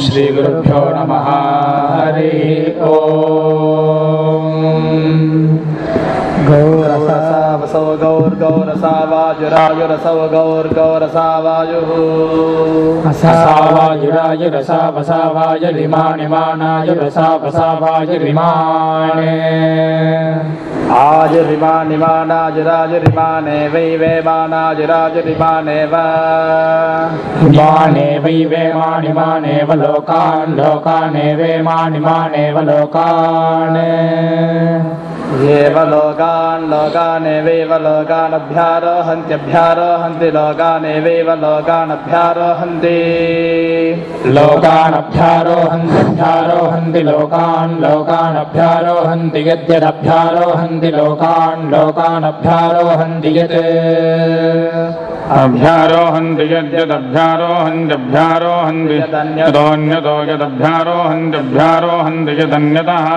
श्रीगुरुभ्यो नमः। हरिः ॐ गौरसा वसौ गौर्गौरसा वाजुरायुरसौ गौर्गौरसावायुः असावायुरायुरसा वसावायुरिमानिमानायुरसा वसावायुरिमाणे आजुरिमानिमानाजुराजुरिमाने वै वेमानाजुराजुरिमानेव इमाने वै वेमानिमानेव लोकान् लोकाने वेमानिमानेव लोकान् लोकान् लोकानेवैव लोकानभ्यारोहन्त्यभ्यारोहन्ति लोकानेवैव लोकानभ्यारोहन्ति। लोकानभ्यारोहन्त्यभ्यारोहन्ति लोकान् लोकानभ्यारोहन्ति यद्यदभ्यारोहन्ति लोकान् लोकानभ्यारोहन्ति यत् अभ्यारोहन्ति यद्यदभ्यारोहन्त्यभ्यारोहन्ति यदोऽन्यतो यदभ्यारोहन्त्यभ्यारोहन्ति यदन्यतः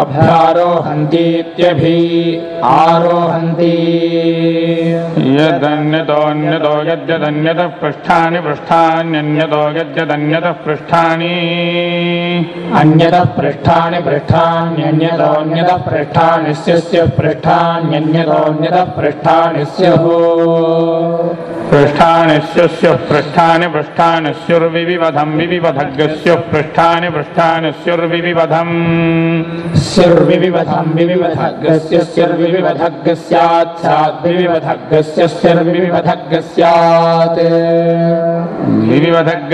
अभ्यारोहन्तीत्यभि आरोहन्ति यदन्यतोऽन्यतो यद्यदन्यतः पृष्ठानि पृष्ठान्यन्यतो यद्यदन्यतः पृष्ठानि अन्यतः पृष्ठानि पृष्ठान्यन्यतोऽन्यतः पृष्ठानि स्यस्य पृष्ठान्यन्यतोऽन्यतः पृष्ठानि स्युः पृष्ठानि स्युस्य पृष्ठानि पृष्ठानि स्युर्विविवधम् विविवधग्स्युः पृष्ठानि पृष्ठानि स्युर्विविवधम् स्युर्विविवधम् विविवधग्गस्य स्युर्विविवधग्ग स्यात् स्यात् विविवधग्गस्य स्युर्विविवधग्ग स्यात् विविवधग्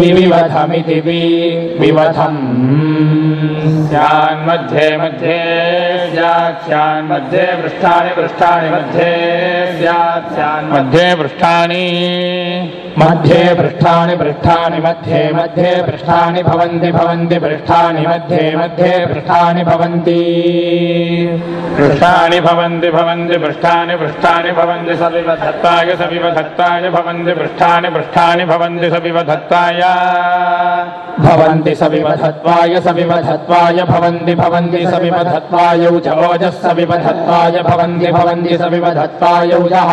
วิวิวัธมิติวิวิวัธม स्यान्मध्ये मध्ये मध्ये स्यात् स्यान्मध्ये पृष्ठानि पृष्ठानि मध्ये स्यात् स्यान्मध्ये पृष्ठानि। मध्ये पृष्ठानि पृष्ठानि मध्ये मध्ये पृष्ठानि भवन्ति भवन्ति पृष्ठानि मध्ये मध्ये पृष्ठानि भवन्ति। पृष्ठानि भवन्ति भवन्ति पृष्ठानि पृष्ठानि भवन्ति सविवधत्ताय सविवधत्ताय भवन्ति पृष्ठानि पृष्ठानि भवन्ति सविवधत्ताय भवन्ति सविवधत्वाय सविवधत्वाय भवन्ति भवन्ति सविवधत्वाय च ओजः सविवधत्वाय भवन्ति भवन्ति सविवधत्वाय ऊजः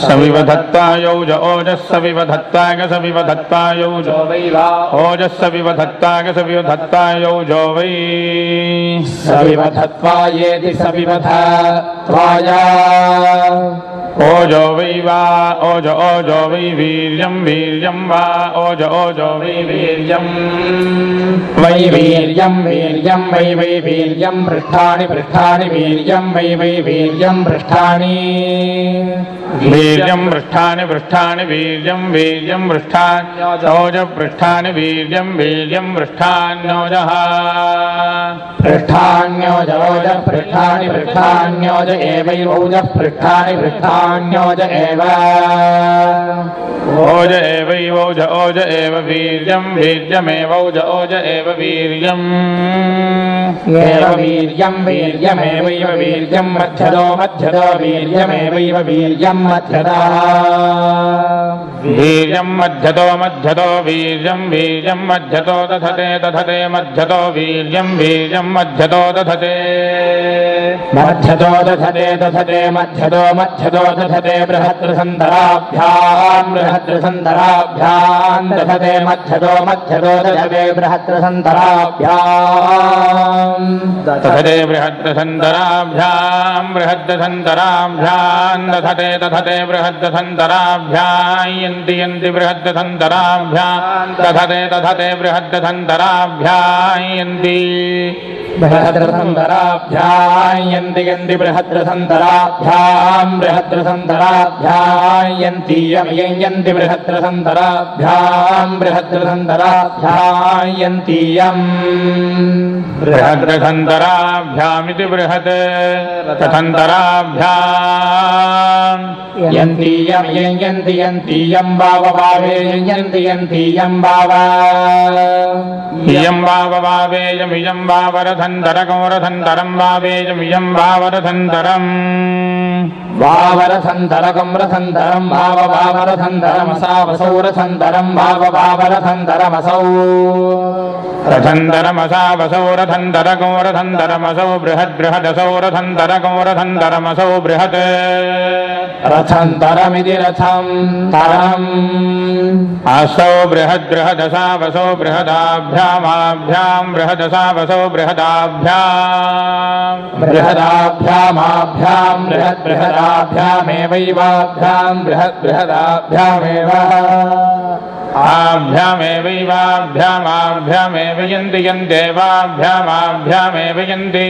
सविवधत्तायौ ज ओजः सविवधत्ताय सविवधत्तायौ ज वै ओजः सविवधत्ताय सविवधत्तायौ जो वै। सविवधत्वायेति सविवधत्वाय ओजो वै वा ओज ओजो वै वीर्यं वीर्यं वा ओज ओजो वै वीर्यम् वै वीर्यं वीर्यं वै वै वीर्यं पृष्ठानि पृष्ठानि वीर्यं वै वै वीर्यं पृष्ठानि वीर्यं पृष्ठानि पृष्ठानि वीर्यं वीर्यं पृष्ठान्योज पृष्ठानि वीर्यं वीर्यं पृष्ठान्योजः पृष्ठान्योजोज पृष्ठानि पृष्ठान्योज एवैवौज पृष्ठानि पृष्ठान्योज एव। ओज एवैवौज ओज ओज एव वीर्यं वीर्यमेवौज ओज एव वीर्यम् एव वीर्यं वीर्यमेवैव वीर्यं मध्यदो मध्यदो वीर्यमेवैव वीर्यं मध्यदा। वीर्यं मध्यतो मध्यतो वीर्यं वीर्यं मध्यतो दधते दधते मध्यतो वीर्यं वीर्यं मध्यतो दधते। मध्यदो दधते दधते मध्यदो मध्यदो दधते बृहद्रसन्दराभ्याम् बृहद्रसन्दराभ्याम् दधते मध्यदो मध्यदो दधते बृहद्रसन्दराभ्याम् दधते बृहद्दधन्तराभ्यां बृहद्दधन्तराभ्यां दधते दधते बृहद्दधन्तराभ्यां यन्ति यन्ति दधते दधते बृहद्दधन्तराभ्यां यन्ति। बृहद्रसन्दराभ्याम् यन्ति बृहद्रसन्दराभ्याम् बृहद्रसन्दराभ्याम् यन्ति। यन्ति बृहद्रसन्तराभ्याम् बृहद्रसन्तराभ्यायन्तीयम् बृहद्रसन्तराभ्यामिति बृहत् रथन्तराभ्याम् यन्तीयम् यञ्जन्ति यन्तीयम् यन्तयन्तीयम् इयम् वावेयम् इयम् वावरसन्तरकोरसन्तरम् वावरथन्तरगौरथन्तरम् वावेयमियम् वावरथन्तरम् रथन्दरमसावसौ रथन्तर को रथन्धरमसौ बृहद् बृहदसौ रथन्तर को रथन्धरमसौ बृहत्। रथन्तरमिति रथम् तरम्। असौ बृहद् बृहदसावसौ बृहदाभ्यामाभ्याम् बृहदसावसौ बृहदाभ्याम् बृहदाभ्यामाभ्याम् बृहद् बृहदा बृहद् बृहदाभ्यामेव। आभ्यामेवैवाभ्यामाभ्यामेव यन्ति यन्ति।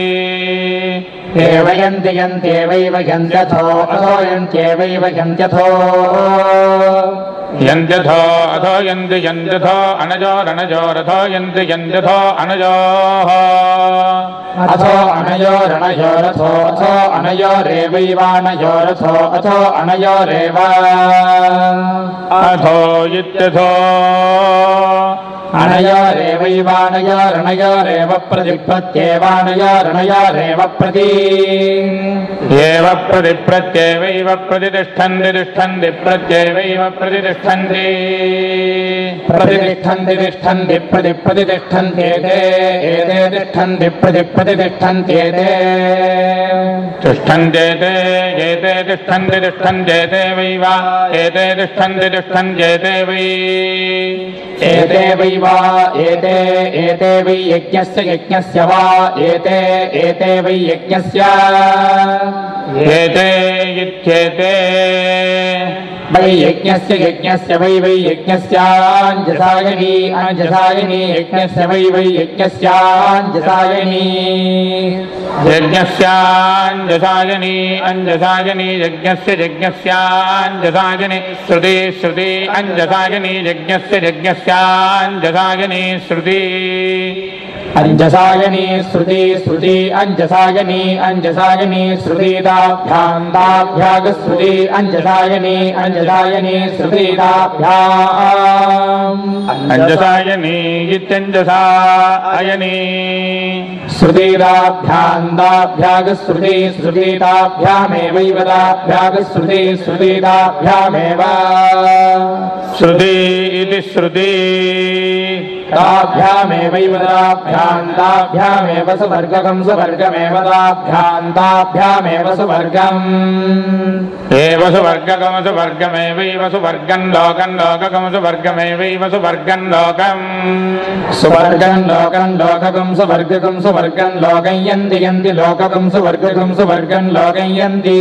एव यन्ति यन्त्येवैव यन्त्यथो अथो यन्त्येवैव यन्त्यथो। यन्त्यथो अथो यन्ति यन्त्यथो अनजोरनजोरथो यन्ति यन्त्यथो अनजोः अथो अनयोरणयोरथो अथो अनयोरेवैवानयोरथो अथो अनयोरेव अथो इत्यथो अनयोरेवैवानयोरणयोरेव प्रतिप्रत्येवानयोरणयोरेव प्रति एव प्रतिप्रत्येवैव प्रतितिष्ठन्ति तिष्ठन्ति प्रत्येवैव प्रतितिष्ठन्ति प्रतितिष्ठन्ति तिष्ठन्ति प्रति प्रतितिष्ठन्त्येते एते तिष्ठन्ति प्रति प्रतितिष्ठन्त्येते तिष्ठन्त्येते एते तिष्ठन्ति तिष्ठन्त्येते वै वा एते तिष्ठन्ति तिष्ठन्त्येते वै। एते वै वा एते एते वै यज्ञस्य यज्ञस्य वा एते एते वै यज्ञस्य। एते इत्येते। वै यज्ञस्य यज्ञस्य वै वै यज्ञस्याञ्जसायनी अञ्जसायनी यज्ञस्य वै वै यज्ञस्याञ्जसायनी। यज्ञस्याञ्जसायनी अञ्जसायनी यज्ञस्य यज्ञस्याञ्जसायनी, श्रुति श्रुति अञ्जसायनी यज्ञस्य यज्ञस्याञ्जसायनी, श्रुति। अञ्जसायनी श्रुति श्रुति अञ्जसायनी अञ्जसायनी श्रुतिदाभ्यान्ताभ्यागश्रुति अञ्जसायनी अञ्जसायनी श्रुतिदाभ्याम्। अञ्जसायनी इत्यञ्जसा अयनी। श्रुतिदाभ्यान्ताभ्यागश्रुति श्रुतिदाभ्यामेवैव दाभ्यागश्रुति श्रुतिदाभ्यामेव। श्रुति इति श्रुति। ताभ्यामेवैव दाभ्यान्ताभ्यामेव सुवर्गकं सुवर्गमेव दाभ्यान्ताभ्यामेव सुवर्गम् एव सुवर्गकं सुवर्गमेवैव सुवर्गं लोकं लोककं सुवर्गमेवैव सुवर्गं लोकम् सुवर्गं लोकं लोककं सुवर्गकं सुवर्गं लोकं यन्ति यन्ति लोककं सुवर्गकं सुवर्गं लोकं यन्ति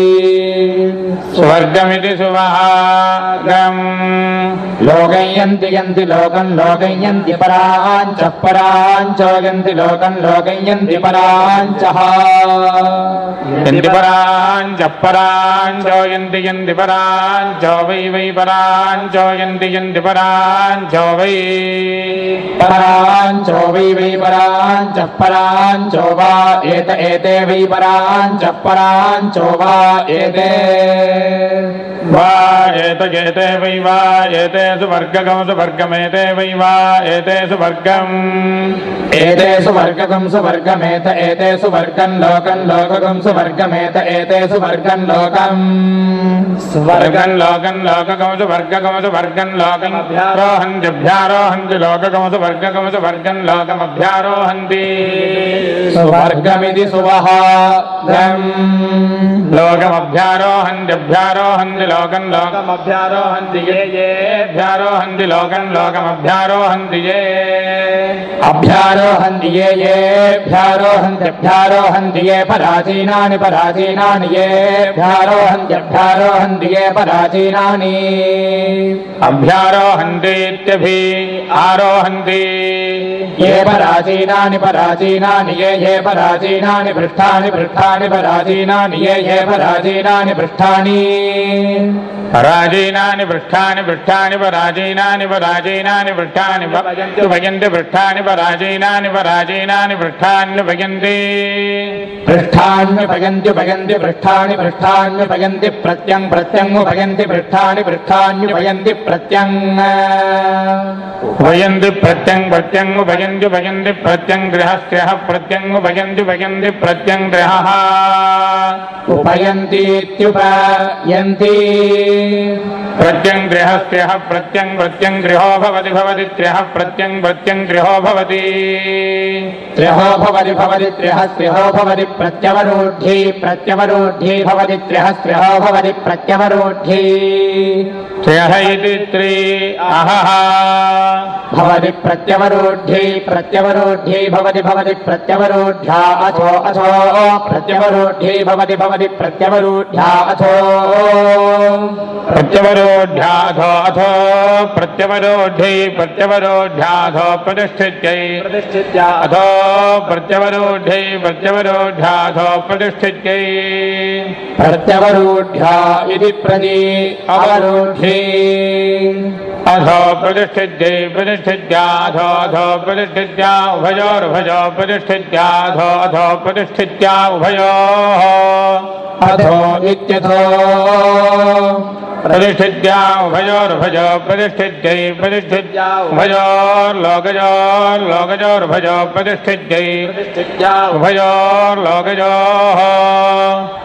सुवर्गमिति सुवहागम् लोकं यन्ति यन्ति लोकं लोकं यन्ति पराञ्च पराञ्च यन्ति लोकं लोकं यन्ति पराञ्चः यन्ति पराञ्च पराञ्चो यन्ति यन्ति पराञ्चो वै वै पराञ्चो यन्ति यन्ति पराञ्चो वै पराञ्चो वै वै पराञ्चः पराञ्चो वा एत एते वै पराञ्चः पराञ्चो वा एते वा एत एते वै वा एते सुवर्गकं सुवर्गमेते वै वा एते सुवर्गम् एते सुवर्गकं सुवर्गमेत एते सुवर्गं लोकं लोककं सुवर्गमेत एते सुवर्गं लोकम्। स्वर्गं लोकं लोककं सुवर्गकं सुवर्गं लोकं रोहन्त्यभ्यारोहन्ति लोककं सुवर्गकं सुवर्गं लोकमभ्यारोहन्ति सुवर्गमिति सुवहागम् लोकमभ्यारोहन्त्यभ्यारोहन्ति लोकं लोकमभ्यारोहन्ति ये येभ्यारोहन्ति लोकं लोकमभ्यारोहन्ति ये। अभ्यारोहन्ति ये येभ्यारोहन्त्यभ्यारोहन्ति ये पराचीनानि पराचीनानि येभ्यारोहन्त्यभ्यारोहन्ति ये पराचीनानि अभ्यारोहन्तीत्यभि आरोहन्ति ये पराचीनानि पराचीनानि ये ये पराचीनानि पृष्ठानि पृष्ठानि पराचीनानि ये ये पराचीनानि पृष्ठानि पराजीनानि पृष्ठानि पृष्ठानि पराजीनानि पराजीनानि पृष्ठानि भजन्ति भजन्ति पृष्ठानि पराजीनानि पराजीनानि पृष्ठान्युपयन्ति पृष्ठान्युपयन्त्युपयन्ति पृष्ठानि पृष्ठान्युपयन्ति प्रत्यङ् प्रत्यङ्मुपयन्ति पृष्ठानि पृष्ठान्युपयन्ति प्रत्यङ् उपयन्ति प्रत्यङ् प्रत्यङ् उपयन्ति प्रत्यङ्गुभयन्ति प्रत्यङ्गृहस्यः प्रत्यङ्गुभयन्ति भयन्ति प्रत्यङ्गृहः। उपयन्तीत्युपयन्ति। प्रत्यङ्गृहस्यः प्रत्यङ् प्रत्यङ्गृहो भवति भवति त्र्यः प्रत्यङ् प्रत्यङ्गृहो भवति। त्र्यहो भवति भवति त्र्यः स्त्र्यहो भवति प्रत्यवरोढ्यै प्रत्यवरोढ्यै भवति त्र्यः स्त्र्यहो भवति प्रत्यवरोढ्यै त्र्यः इति त्रि अहः। भवति प्रत्यवरोढ्यै प्रत्यवरोढ्यै भवति भवति प्रत्यवरोढ्या अथो अथो प्रत्यवरोढ्यै भवति भवति प्रत्यवरोढ्या अथो। प्रत्यवरोढ्याधो अथो प्रत्यवरोढ्यै प्रत्यवरोढ्याधो प्रतिष्ठित्यै। प्रतिष्ठित्या। अथो प्रत्यवरोढ्यै प्रत्यवरोढ्याधो प्रतिष्ठित्यै। प्रत्यवरोढ्या इति प्रति अवरोढ्यै। अधो प्रतिष्ठित्यै प्रतिष्ठित्याधो अधो प्रतिष्ठित्या उभयोर्भजो प्रतिष्ठित्याधो अधो प्रतिष्ठित्या उभयोः। अथो इत्यथो प्रतिष्ठित्या उभयोर्भजो प्रतिष्ठित्यै प्रतिष्ठित्या उभयोर्लोकजोर्लोकजोर्भजो प्रतिष्ठित्यै प्रतिष्ठित्या उभयोर्लोकजोः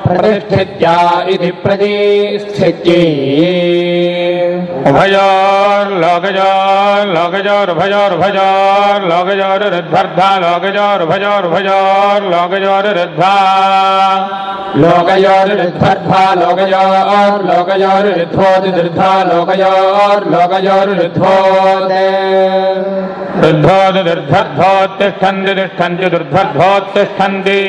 प्रतिष्ठित्या इति प्रतिष्ठित्यै। उभयोर्लोकजोर्लोकजोर्भयोर्भयोर्लोकजोरुद्ध्वर्धा लोकजोर्भयोर्भयोर्लोकजोरुद्ध्वा लोकयोरुद्ध्वा लोकयोर्लोकयोरुद्ध्वोदिर्ध्वा लोकयोर्लोकयोरुद्ध्वोदे ऋद्धोदिर्ध्वोत्तिष्ठन्ति तिष्ठन्ति दुर्ध्वोत्तिष्ठन्ति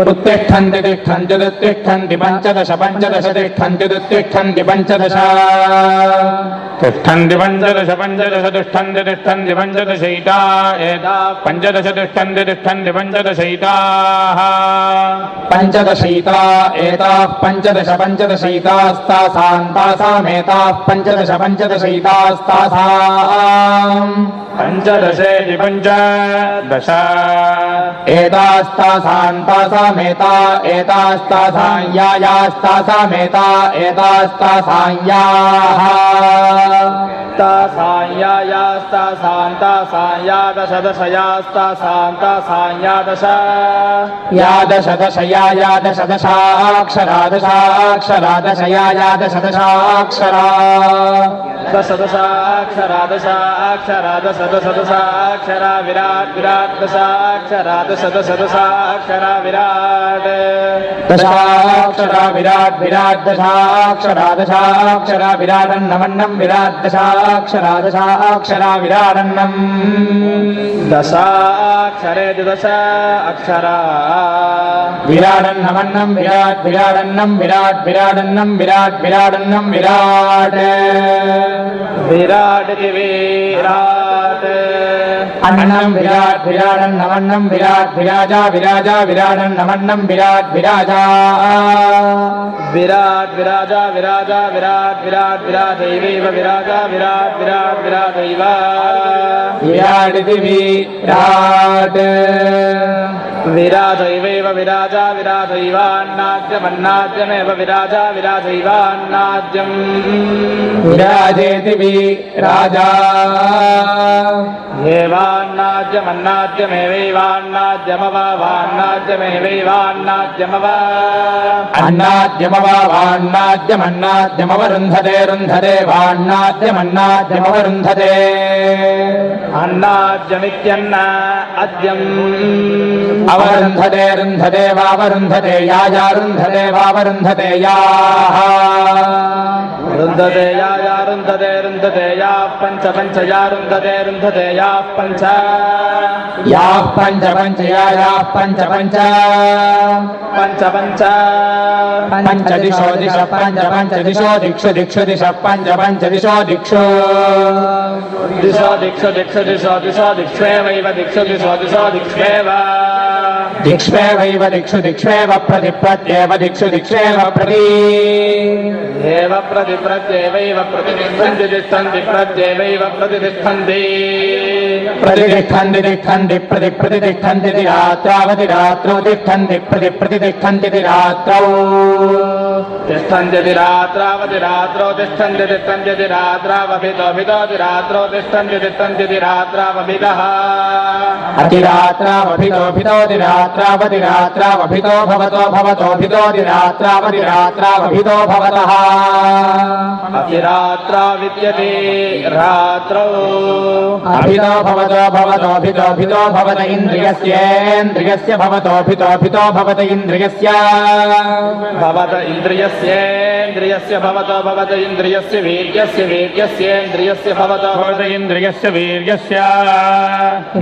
उत्तिष्ठन्ति तिष्ठन्ति दुत्तिष्ठन्ति पञ्चदश पञ्चदश तिष्ठन्ति दुत्तिष्ठन्ति पञ्चदश तिष्ठन्ति पञ्चदश पञ्चदश तिष्ठन्ति तिष्ठन्ति पञ्चदशैता एता पञ्चदश तिष्ठन्ति तिष्ठन्ति पञ्चदशैताः पञ्चदशैता एताः पञ्चदश पञ्चदशैतास्तासाम् पञ्चदशेति पञ्चदश सान्ता साञ्यादश या दश दशया या दश दशाक्षरा दशाक्षरा दशया या त सा याया सान्ता सा या दशदशयास्ता सान्ता साय्यादशा या दशदशया या दशदशाक्षराधशाक्षराधशया या दशक्षरा विराट्। दशाक्षरा दशाक्षरा विराटन्नम् दशाक्षरे। द्विदश अक्षरा विराडन्नमन्नं विराट् विराडन्नं विराट् विराडन्नं विराट्। विराडन्नं विराट् विराट् विराट् अन्नं विराट् विराडन्नमन्नं विराट् विराजा विराजा विराडन्नमन्नं विराट् विराजा विराट् विराजा विराजा विराट् विराट् विराजैवैव विराजा विराट् विराट् विराजैव विराट् विराट् विराजैवैव विराजा विराजैवान्नाद्यमन्नाद्यमेव विराजा विराजैवान्नाद्यम् विराजेति विराजा அண்ணாத்யமவாண்ணாத்யமவருந்ததே ருந்ததே வாண்ணாத்யமண்ணாத்யமவருந்ததே அண்ணாத்யமித்யன்னா அத்யம் அவருந்ததே ருந்ததே வாவருந்ததே யாயா ருந்ததே வாவருந்ததே யாஹ ருந்ததே யாயா ருந்ததே ருந்ததே யா பஞ்ச பஞ்ச யா ருந்ததே ருந்ததே யா याः पञ्च याः पञ्च पञ्च या याः पञ्च पञ्च पञ्च पञ्च पञ्च दिशो दिश पञ्च पञ्च दिशो दिक्षु दिक्षु दिश पञ्च पञ्च दिशो दिक्षु दिशो दिक्षु दिक्षु दिशो दिशो दिक्ष्वेवैव दिक्षु दिशो दिशो दिक्ष्वेव दिक्ष्वेवैव दिक्षु दिक्ष्वेव प्रति प्रत्येव दिक्षु दिक्ष्वेव प्रति एव प्रति प्रत्येवैव प्रतिष्ठन्ति तिष्ठन्ति प्रत्येवैव प्रतिष्ठन्ति प्रतिष्ठन्ति तिष्ठन्ति प्रति प्रतिष्ठन्ति रात्रावति रात्रौ तिष्ठन्ति प्रति प्रतिष्ठन्ति रात्रौ तिष्ठन्त्यति रात्रावति रात्रौ तिष्ठन्ति तिष्ठन्त्यति रात्रावभितोभितोति रात्रौ तिष्ठन्ति तिष्ठन्त्यति रात्रावभितः अतिरात्रावभितोभितोतिरात्रावतिरात्रावभितो भवतो भवतोभितोतिरात्रावतिरात्रावभितो भवतः अतिरात्रा विद्यते रात्रौ अभितो भवतो भवतोभितोभितो भवत इन्द्रियस्येन्द्रियस्य भवतोभितोभितो भवत इन्द्रियस्य भवत इन्द्रियस्येन्द्रियस्य भवतो भवत इन्द्रियस्य वीर्यस्य वीर्यस्येन्द्रियस्य भवतो भवत इन्द्रियस्य वीर्यस्य।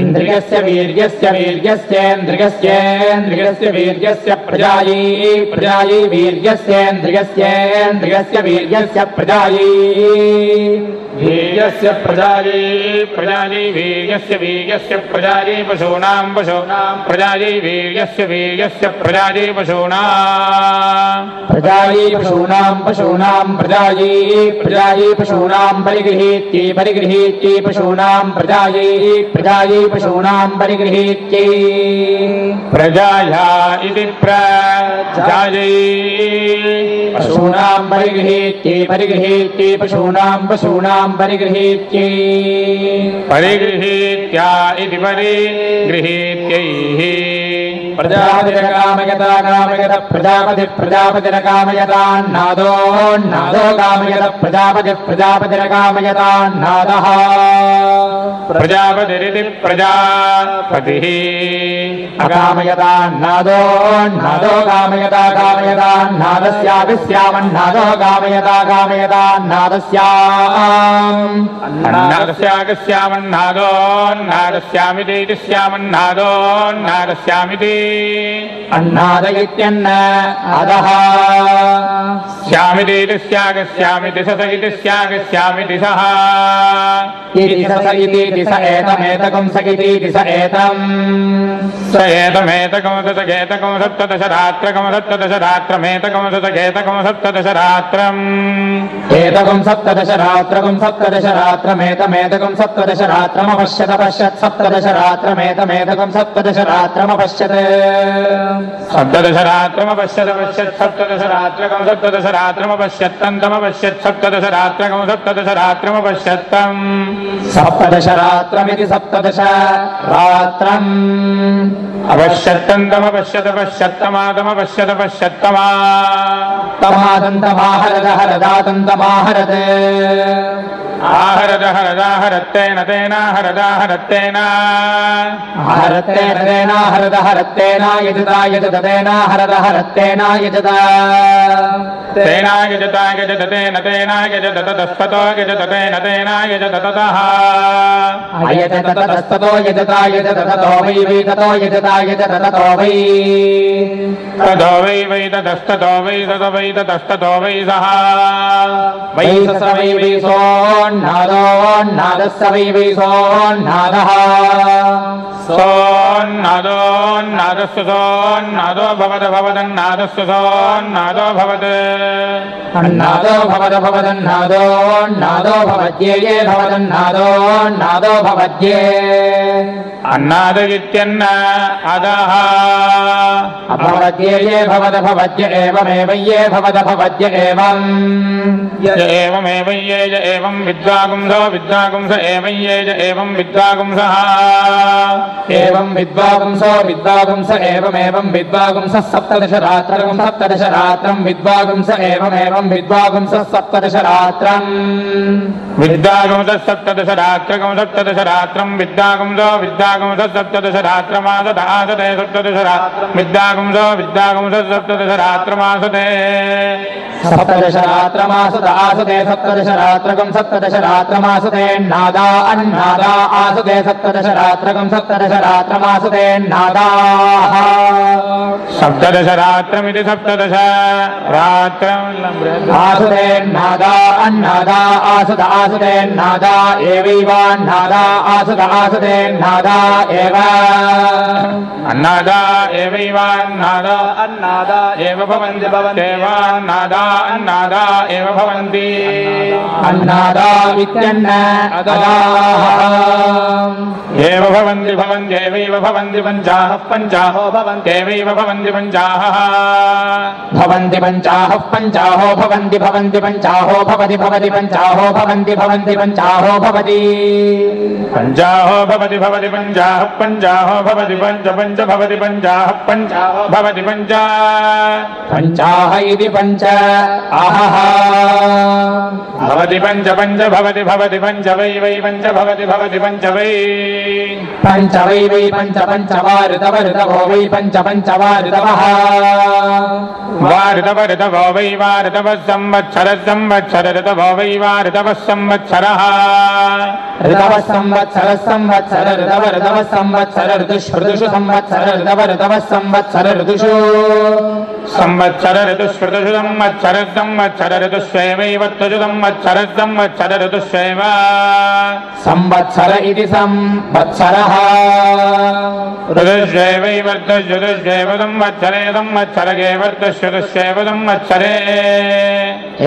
इन्द्रियस्य वीर्यस्य वीर्यस्येन्द्रियस्येन्द्रियस्य वीर्यस्य प्रजायै प्रजायै वीर्यस्येन्द्रियस्येन्द्रियस्य वीर्यस्य प्रजायै वीर्यस्य प्रजायै प्रजायै वीर्यस्य वीर्यस्य प्रजायै पशूनां पशूनां प्रजायै वीर्यस्य वीर्यस्य प्रजायै पशूनाम् प्रजायै पशूनां पशूनां प्रजायै प्रजायै पशूनां परिगृहीत्यै परिगृहीत्यै पशूनां प्रजायै प्रजायै पशूनां परिगृहीत्यै। प्रजाया इति प्रजायै पशूनां परिगृहीत्यै परिगृहीत्यै पशूनां पशूनां परिगृहीत्यै। परिगृहीत्या इति परिगृहीत्यैः प्रजापतिरकामयता कामयत प्रजापति प्रजापतिरकामयतान्नादो नादो कामयत प्रजापति प्रजापतिरकामयतान्नादः प्रजापतिरिति प्रजापतिः अकामयतान्नादो नादो कामयता कामयतान्नादस्यापि स्यामन्नादो कामयता कामयतान्नादस्याम् अन्नादस्यागस्यामन्नादोन्नादस्यामिति स्यामन्नादोन्नादस्यामिति అన్నాదయిత్యన్న అదహ అదః శ్యామితి ఇది శ్యామితి సస ఇది స్యాగ శ్యామితి సహ ఇది సస దిశ ఏతమేతకం సగితి దిశ ఏతం స సతగేతకం సప్తదశ రాత్రకం సప్తదశ రాత్రమేతకం సతగేతకం సప్తదశ రాత్రం ఏతకం సప్తదశ రాత్రకం సప్తదశ రాత్రమేతమేతకం సప్తదశ రాత్రమపశ్యత పశ్యత్ సప్తదశ రాత్రమేతమేతకం సప్తదశ రాత్రమపశ్యత్ सप्तदश रात्रमपश्यत पश्यत् सप्तदश रात्रकं सप्तदश रात्रमपश्यत्तन्तमपश्यत् सप्तदश रात्रकं सप्तदश रात्रमपश्यत्तम् सप्तदश रात्रमिति सप्तदश रात्रम्। अपश्यत्तन्तमपश्यत पश्यत्तमादमपश्यत पश्यत्तमा तमादन्तमाहरद, हरदातन्तमाहरद। आहरद हरदाहरत्तेन तेनाहरदाहरत्तेन। हरत्तेन तेना हरद हरत्तेन यजता यजततेना हरद हरत्तेन यजता। तेना यजता यजत तेन तेना यजत ततस्ततो यजत तेन तेना यजत ततः। अयजत ततस्ततो यजता यजत ततो वै वै ततो यजता यजत ततो वै। ततो वै वै ततस्ततो वै तत वै ततस्ततो वै सः। वै स वै वै सोन्नादोन्नादस्य वै वै सोन्नादः सोन्नादोन्नादस्य सोन्नादो भवद भवदन्नादस्य सोन्नादो भवत् अन्नादो भवद भवदन्नादोन्नादो भवद्ये ये भवदन्नादोन्नादो भवद्ये। अन्नाद इत्यन्न अधः अभवद्ये ये भवद भवद्य एवमेव ये भवद भवद्य एवम्। एवमेव ये य एवं विद्वागुंसो विद्वागुंस एवं ये य एवं विद्वागुंसः एवं विद्वागुंसो विद्वागुंस एवमेवं विद्वागुंसः सप्तदश रात्रकं सप्तदश रात्रं विद्वागुंस एवमेवं विद्वागुंसः सप्तदश रात्रम् विद्यागुंसः सप्तदश रात्रकं सप्तदश रात्रं विद्यागुंसो विद्यागुंसः सप्तदश रात्रमासत आसते सप्तदश रात्रं विद्यागुंसो विद्यागुंसः सप्तदश रात्रमासते सप्तदश रात्रमासुत आसुते सप्तदश रात्रकं सप्तदश रात्रमासुते नादा अन्नादा आसुते सप्तदश रात्रकं सप्तदश रात्रमासुते नादाः सप्तदश रात्रमिति सप्तदश रात्रम् आसुते नादा अन्नादा आसुत आसुते नादा एवैवान्नादा आसुत आसुते नादा एव अन्नादा एवैवान्नादा अन्नादा एव भवन्ति भवन्त्येवान्नादा अन्नादा एव भवन्ति अन्नादा इत्यन्न अदाः एव भवन्ति भवन्त्येवैव भवन्ति पञ्चाः पञ्चाहो भवन्त्येवैव भवन्ति पञ्चाः। भवन्ति पञ्चाः पञ्चाहो भवन्ति भवन्ति पञ्चाहो भवति भवति पञ्चाहो भवन्ति भवन्ति पञ्चाहो भवति। पञ्चाहो भवति भवति पञ्चाः पञ्चाहो भवति पञ्च पञ्च भवति पञ्चाः पञ्चाहो भवति पञ्च। पञ्चाः इति पञ्च। आहः भवति पञ्च पञ्च भवति भवति पञ्च वै वै पञ्च भवति भवति पञ्च वै। पञ्च वै वै पञ्च पञ्च वा ऋतव वै पञ्च पञ्च वा ऋतवः वा ऋतव वै वा ऋतवः संवत्सरः संवत्सर ऋतवो वै वा ऋतवः संवत्सरः। ऋतवः संवत्सरः संवत्सर ऋतव ऋतवः संवत्सर ऋतुष्वृतुषु संवत्सर ऋतव ऋतवः संवत्सर ऋतुषु సంవత్సర ఋతుశ్రుతజుదం మచ్చరగ్ధం మచ్చర ఋతుస్వైవైవ త్వజుదం మచ్చరగ్ధం మచ్చర ఋతుస్వైవ సంవత్సర ఇది సంవత్సర. ఋతుస్వైవైవర్తజుదం మచ్చరేదం మచ్చరగే వర్తశ్రుతుస్వైవదం మచ్చరే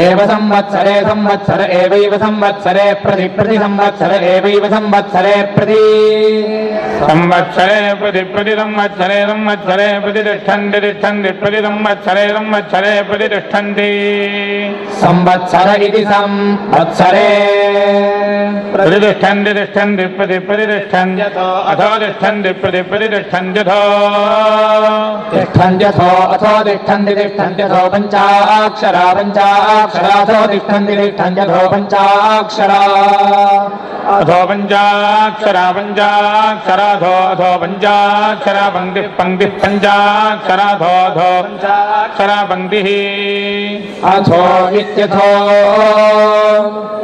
ఏవ సంవత్సరే సంవత్సర ఏవైవ సంవత్సరే ప్రతి ప్రతి సంవత్సర ఏవైవ సంవత్సరే ప్రతి. సంవత్సరే ప్రతి ప్రతి సంవత్సరే సంవత్సరే ప్రతి తిష్టం తిష్టం ప్రతి సంవత్సర संवत्सरे संवत्सरे प्रतिष्ठन्ति। संवत्सर इति संवत्सरे। प्रतिष्ठन्ति तिष्ठन्ति प्रति प्रतिष्ठन्त्यथो अथो तिष्ठन्ति प्रति प्रतिष्ठन्त्यथो तिष्ठन्त्यथो अथो तिष्ठन्ति तिष्ठन्त्यथो पञ्चाक्षरा पञ्चाक्षराथो तिष्ठन्ति तिष्ठन्त्यथो पञ्चाक्षरा। अथो पञ्चाक्षरा पञ्चाक्षराधो अथो पञ्चाक्षरा पङ्क्तिः पङ्क्तिः पञ्चाक्षराधो अथो पञ्चाक्षरा पङ्क्तिः अथो इत्यथो।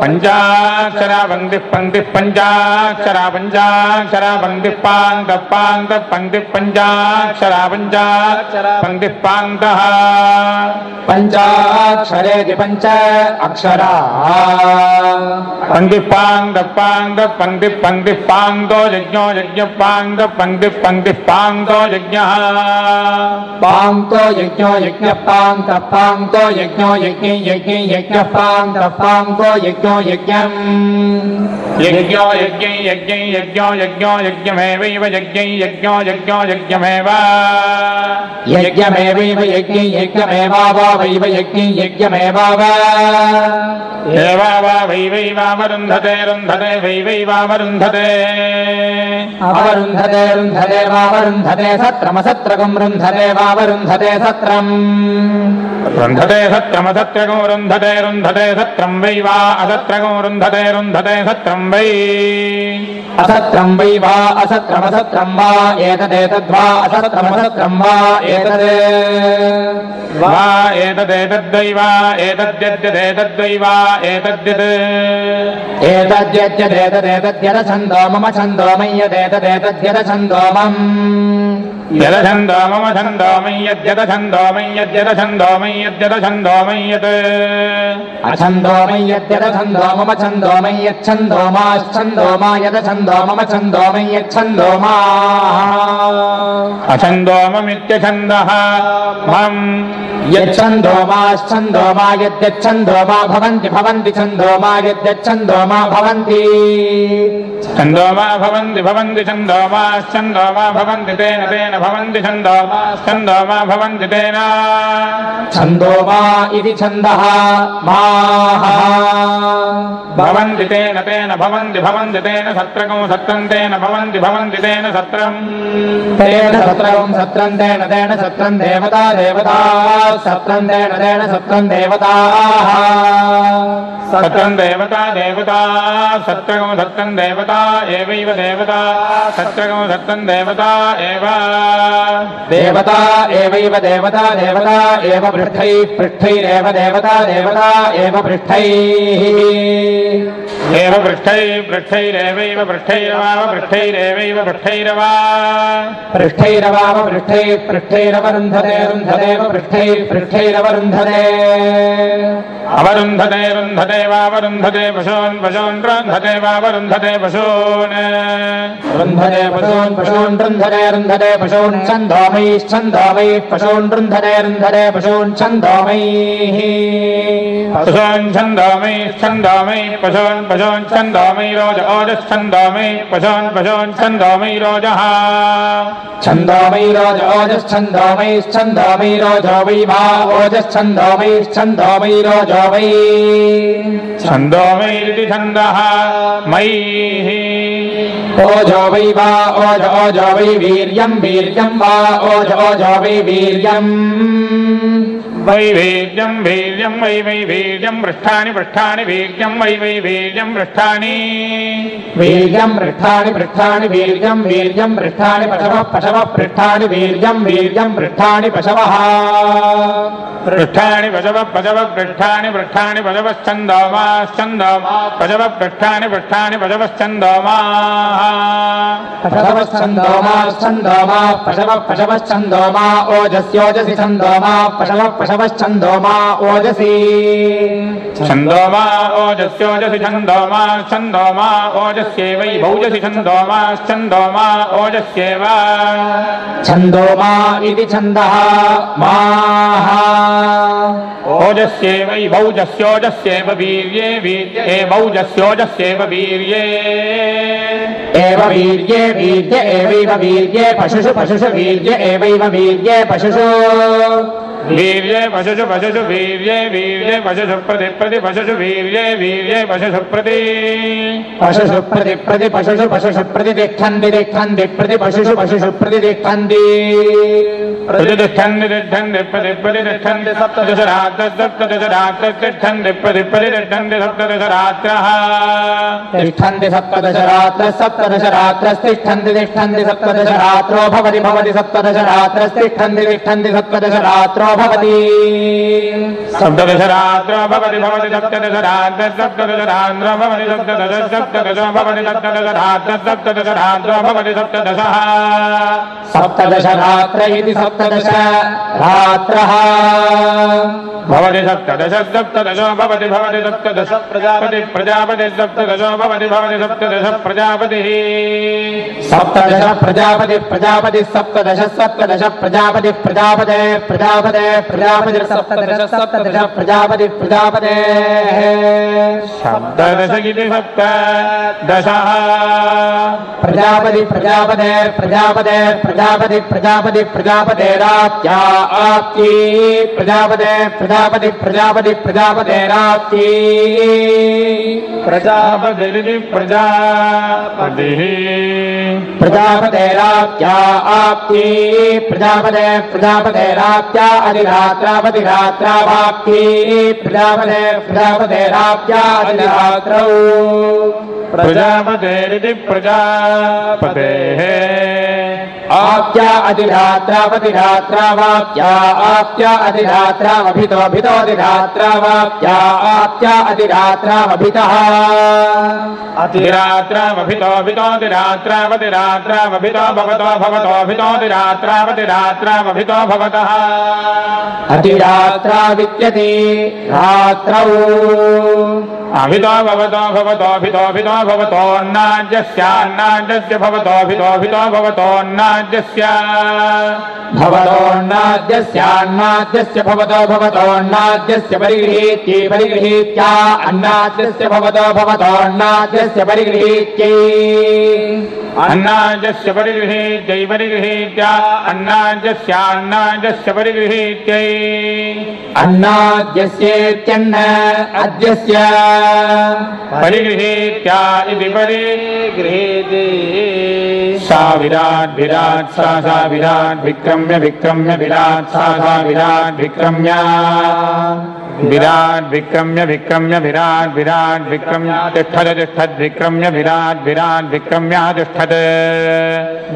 पञ्चाक्षरा पङ्क्तिः पङ्क्तिः पञ्चाक्षरा पञ्चाक्षरा पङ्क्तिः पाङ्क्तः पाङ्क्तः पङ्क्तिः पञ्चाक्षरा पञ्चाक्षरा पङ्क्तिः पाङ्क्तः पञ्चाक्षरेति पञ्च अक्षरा। पङ्क्तिः पाङ्क्तः पाङ्क्तः पङ्क्तिः पङ्क्तिः पाङ्क्तो यज्ञो यज्ञः पाङ्क्तः पङ्क्तिः पङ्क्तिः पाङ्क्तो यज्ञः। पाङ्क्तो यज्ञो यज्ञः पाङ्क्तः पाङ्क्तो यज्ञो यज्ञे यज्ञे यज्ञः पाङ्क्तः पाङ्क्तो यज्ञो यज्ञम्। यज्ञो यज्ञै यज्ञै यज्ञो यज्ञो यज्ञमेवैव यज्ञै यज्ञो यज्ञो यज्ञमेव। यज्ञमेवैव यज्ञे यज्ञमेवावैव यज्ञे यज्ञमेवाव। एवा वा वैवैवावरुन्धते रुन्धते वैवैवावरुन्धते। अवरुन्धते रुन्धते वावरुन्धते सत्रमसत्रकम् रुन्धते वावरुन्धते सत्रं वै वा असत्रगो रुन्धते रुन्धते सत्रं वै असत्रम् वै वा असत्रमसत्रम् वा एतदेतद्वा असत्रमसत्रम् वा एतद् वा एतदेतद्वै वा एतद्यद्यदेतद्वै वा एतद्यत् एतद्यद्यदेतदेतद्यदछन्दो मम छन्दो मय्यदेतदेतद्यदछन्दो मम् यदछन्दो मम छन्दो मयि यद्यदछन्दो मयि यद्यदछन्दो मयि यद्यदछन्दो मयि यत् अछन्दो मय्यद्यदछन्दो न्दो मय्यद्यद छन्दोमयद्यद मम छन्दोमयच्छन्दो माश्चन्दो मा मम छन्दोमय्यन्दो मा अछन्दो ममित्यछन्दः यच्छन्दो माश्चन्दोमा भवन्ति भवन्ति छन्दोमा यद्यच्छन्दोमा भवन्ति। छन्दोमा भवन्ति भवन्ति छन्दो भवन्ति तेन तेन भवन्ति छन्दो भवन्ति तेन। छन्दो मा इति छन्दः माः भवन्ति तेन तेन भवन्ति भवन्ति तेन सत्रकं सत्रं तेन भवन्ति भवन्ति तेन सत्रम् तेन सत्रम् सत्रम् तेन तेन सत्रम् देवता देवता सत्रम् तेन तेन सत्रम् देवताः सत्रं देवता देवता सत्रकं सत्रं देवता एवैव देवता सत्रकं सत्रं देवता एव देवता एवैव देवता देवता एव पृष्ठैः पृष्ठैरेव देवता देवता एव पृष्ठैः। एव पृष्ठै पृष्ठैरेवैव पृष्ठैरवाव पृष्ठैरेवैव पृष्ठैरव। पृष्ठैरवाव पृष्ठैः पृष्ठैरवरुन्धते रुन्धतेव पृष्ठैः पृष्ठैरवरुन्धते। अवरुन्धते रुन्धते वावरुन्धते पशून् पशून् रुन्धते वावरुन्धते पशून्। रुन्धते पशून् पशून् रुन्धते रुन्धते पशून् पशून् छन्दोमैश्छन्दोमैः पशून् रुन्धरे रुन्धरे पशून् छन्दोमैः। पशून् छन्दोमि छन्दोमि पशून् पशून् छन्दोमि रोज ओजश्छन्दोमि पशून् पशून् छन्दोमि रोजः। छन्दोमैरोज ओजश्छन्दोमैश्छन्दोमैरोजो वै वा ओजश्छन्दोमैश्छन्दोमैरोजो वै। छन्दोमैरिति छन्दः मयिः ओजो वै वा ओज ओजो वै वीर्यम् वीर्यम् वा ओज ओजो वै वीर्यम् वै वीर्यं वीर्यं वै वै वीर्यं पृष्ठानि पृष्ठानि वीर्यं वै वै वीर्यं पृष्ठानि वीर्यम् पृष्ठानि पृष्ठानि वीर्यम् वीर्यम् पृष्ठानि पशवः पशवः पृष्ठानि वीर्यम् वीर्यम् पृष्ठानि पशवः पृष्ठानि पशव पशव पृष्ठानि पृष्ठानि पशवश्चन्दोमाश्चन्दोमा पशव पृष्ठानि पृष्ठानि पशवश्चन्दोमाः पशवश्चन्दोमाश्चन्दोमा पशवः पशवश्चन्दोमा ओजस्योजसि छन्दोमा पशवः पशवश्चन्दोमा ओजसि। छन्दोमा ओजस्योजसि छन्दोमा छन्दोमा ओजस्येवै भौजसि छन्दोमाश्चन्दोमा ओजस्येव। छन्दोमा इति छन्दः माः ओजस्येवै भौजस्योजस्येव वीर्ये वीर्ये भौजस्योजस्येव वीर्ये एव वीर्ये वीर्य एवैव वीर्ये पशुषु पशुषु वीर्य एवैव वीर्ये पशुषु वीर्ये पशुषु पशुषु वीर्ये वीर्ये पशुषु प्रति प्रति पशुषु वीर्ये वीर्ये पशुषु प्रति। पशुषु प्रति प्रति पशुषु पशुषु प्रतिष्ठन्ति तिष्ठन्ति प्रति पशुषु पशुषु प्रतिष्ठन्ति प्रतिष्ठन्ति तिष्ठन्ति प्रति प्रति प्रतिष्ठन्ति सप्तदश रात्र सप्तदश रात्र तिष्ठन्ति प्रति प्रति प्रतिष्ठन्ति सप्तदश रात्रः तिष्ठन्ति सप्तदश रात्र सप्तदश रात्रस्तिष्ठन्ति तिष्ठन्ति सप्तदश रात्रो भवति भवति सप्तदश रात्रस्तिष्ठन्ति तिष्ठन्ति सप्तदश रात्रो भवति। सप्तदश रात्रो भवति भवति सप्तदश रात्र सप्तदश रात्रो भवति सप्तदश सप्तदश भवति सप्तदश रात्र सप्तदश रात्रो भवति सप्तदशः सप्तदश रात्र इति सप्तदश रात्रः। भवति सप्तदश सप्तदशो भवति भवति सप्तदश प्रजापति प्रजापति सप्तदशो भवति भवति सप्तदश प्रजापतिः। सप्तदश प्रजापति प्रजापति सप्तदश सप्तदश प्रजापति प्रजापते प्रजापते। प्रजापति सप्तदश सप्तदश प्रजापति प्रजापते। सप्तदश इति सप्तदशः प्रजापति प्रजापते प्रजापते प्रजापति प्रजापति प्रजापतेराप्त्या आप्ति। प्रजापते प्रजापति प्रजापति प्रजापतेराप्ति प्रजापतिरिति प्रजापतिः। प्रजापतेराप्त्या आप्ति। प्रजापते प्रजापतेराप्त्या अधिरात्रावधिरात्रावाप्ति प्रजापते प्रजापतेराप्त्या अधिरात्रौ प्रजापतेरिति प्रजापतेः आप्त्या अधिरात्रावधिरात्रावाप्त्या आप्त्या अधिरात्रावभितोऽभितोऽधिरात्रावाप्त्या आप्त्या अधिरात्रावभितः अतिरात्रावभितोऽभितोऽतिरात्रावतिरात्रावभितो भवतो भवतोऽभितोऽभिरात्रावतिरात्रावभितो भवतः अतिरात्रा विद्यते रात्रौ अभितो भवतो भवतोऽभितोऽभितो भवतोऽन्नाद्यस्यान्नाद्यस्य भवतोऽभितोऽभितो भवतोऽन्नाद्यस्य भवतोऽन्नाद्यस्यान्नाद्यस्य भवतो भवतोऽन्नाद्यस्य परिगृहीत्यै परिगृहीत्या अन्नाद्यस्य भवतो भवतोऽन्नाद्यस्य परिगृहीत्यै। अन्नाद्यस्य परिगृहीत्यै परिगृहीत्या अन्नाद्यस्यान्नाद्यस्य परिगृहीत्यै। अन्नाद्यस्येत्यन्न अद्यस्य। परिगृहीत्या इति परिगृहीति। सा विराट् विराट् सा सा विराट् विक्रम्य विक्रम्य विराट् सा सा विराट् विक्रम्य विराट् विक्रम्य विक्रम्य विराट् विराट् विक्रम्य तिष्ठत् विक्रम्य विराट् विराट् विक्रम्य तिष्ठत्।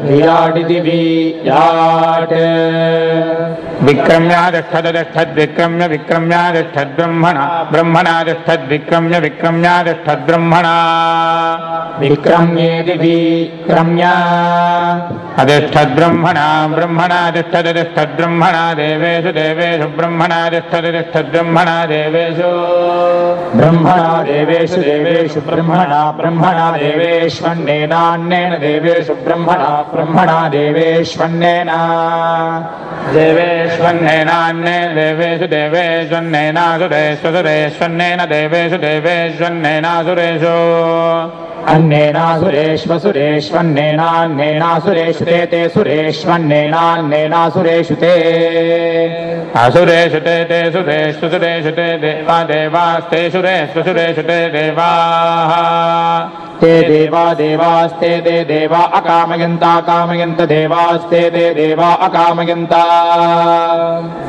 विराडिति विराट् विक्रम्य तिष्ठत् विक्रम्य विक्रम्य तिष्ठत् ब्रह्मणा ब्रह्मणा तिष्ठत् विक्रम्य विक्रम्य तिष्ठत् ब्रह्मणा। विक्रम्येति विक्रम्य अधिष्ठद्ब्रह्मणा ब्रह्मणा तिष्ठदधिष्ठद्ब्रह्मणा देवेषु देवेषु ब्रह्मणा तिष्ठदधिष्ठद्ब्रह्मणा देवेषु ब्रह्मणा देवेषु देवेषु ब्रह्मणा ब्रह्मणा देवेष्वन्नेनान्नेन देवेषु ब्रह्मणा ब्रह्मणा देवेष्वन्नेन। देवेष्वन्नेनान्ये देवेषु देवेष्वन्नेनासुरेष्वसुरेष्वन्नेन देवेषु देवेष्वन्नेनासुरेषु अन्नेनासुरेष्वसुरेष्वन्नेनान्नेनासुरेषु ते ते सुरेष्वन्नेनान्नेनासुरेषु ते असुरेषु ते ते सुरेषु सुरेषु ते देवा देवास्ते सुरेषु ते देवाः ते देवा देवास्ते ते देवा अकामयन्ता, कामयन्त देवास्ते ते देवा अकामयन्ता।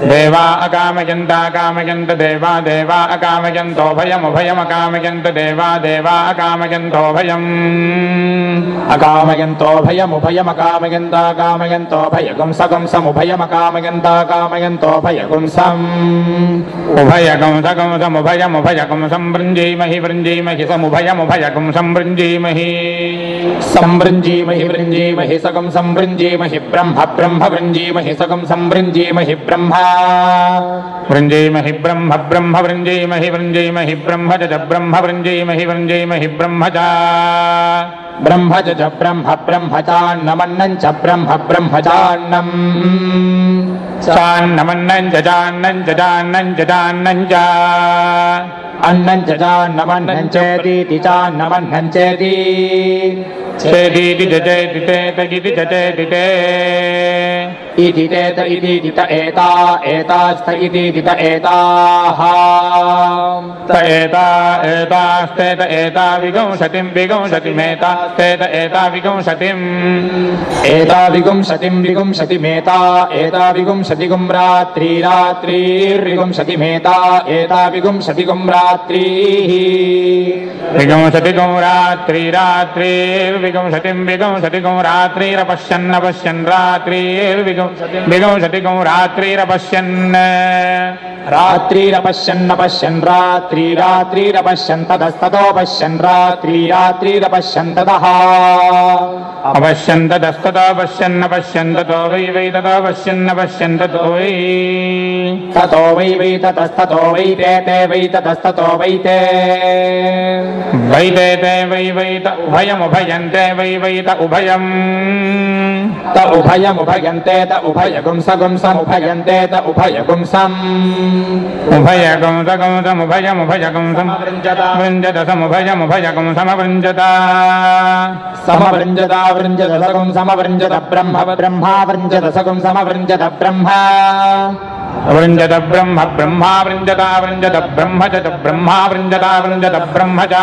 देवा अकामयन्ता, कामयन्त देवा देवा अकामयन्तो भयमुभयमकामयन्त देवा देवा अकामयन्तो भयम्। अकामयन्तो भयमुभयमकामयन्ता कामयन्तो भयगं सगं समुभयमकामयन्ता कामयन्तो सकं वृञ्जीमहि संवृञ्जीमहि। वृञ्जीमहि सगं संवृञ्जीमहि ब्रह्म ब्रह्म वृञ्जीमहि सगं संवृञ्जीमहि ब्रह्म। वृञ्जीमहि ब्रह्म ब्रह्म वृञ्जीमहि वृञ्जीमहि ब्रह्म च ब्रह्म वृञ्जीमहि वृञ्जीमहि ब्रह्म च। ब्रह्म च ब्रह्म ब्रह्म चान्नमन्नं च ब्रह्म ब्रह्म ञ्जानञ्जानञ्जदान्नञ्जा अन्नञ्जानवन्वन् ते इति चेत इति त एता एतास्त इति त एताः। त एता एतास्तेत एता एताविंसतिं विगुंसतिमेतास्तेत एता विगुंसतिं विगुंसतिमेता एता एताभिंसति रात्रि रात्रिर्विगुंशतिमेता एता विगुंशतिगुं रात्रिः विगंशतिगं रात्रि रात्रिर्विगंशतिं विगंशतिगं रात्रिरपश्यन्न पश्यन् रात्रिर्विगंशतिं विगंशतिगं रात्रिरपश्यन् रात्रिरपश्यन्न पश्यन् रात्रि रात्रिरपश्यन् ततस्ततो पश्यन् रात्रि रात्रिरपश्यन् ततः। अपश्यन् ततस्ततो पश्यन्न पश्यन् ततो वै वै ततो पश्यन्न पश्यन् ततो वै। ततो वै वै ततस्ततो वै ते ते वै ततस्ततो वै ते। वै ते ते वै वै त उभयमुभयन्ते वै वै त उभयम् त उभयमुभयन्ते त उभयगुंसगुंसमुभयन्ते त उभयगुंसम्। उभयगुंसगुंसमुभयमुभयगुंसम् वृञ्जत समुभयमुभयगुं समवृञ्जत समवृञ्जता वृञ्जत। सगुं समवृञ्जत ब्रह्म ब्रह्मा वृञ्जत सगुं समवृञ्जत ब्रह्म वृञ्जत ब्रह्म ब्रह्मा वृञ्जता वृञ्जत ब्रह्म च च ब्रह्मा वृञ्जता वृञ्जत ब्रह्म च।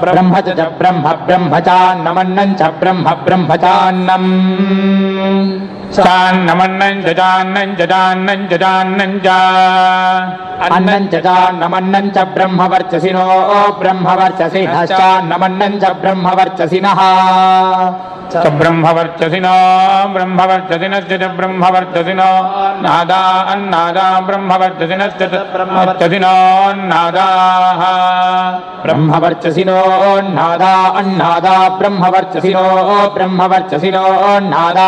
ब्रह्म च च ब्रह्म ब्रह्म चान्नमन्नं च ब्रह्म ब्रह्म चान्नम् चान्नमन्नं च। चान्नं च चान्नं च चान्नं च ब्रह्मवर्चसिनो। च ब्रह्मवर्चसिनः ब्रह्मवर्चसिनो ब्रह्मवर्चसिनश्च च ब्रह्मवर्चसिनो नादा अन्नादा ब्रह्मवर्चसिनश्च च ब्रह्मवर्चसिनो नादाः। ब्रह्मवर्चसिनो नादा अन्नादा ब्रह्मवर्चसिनो ब्रह्मवर्चसिनो नादा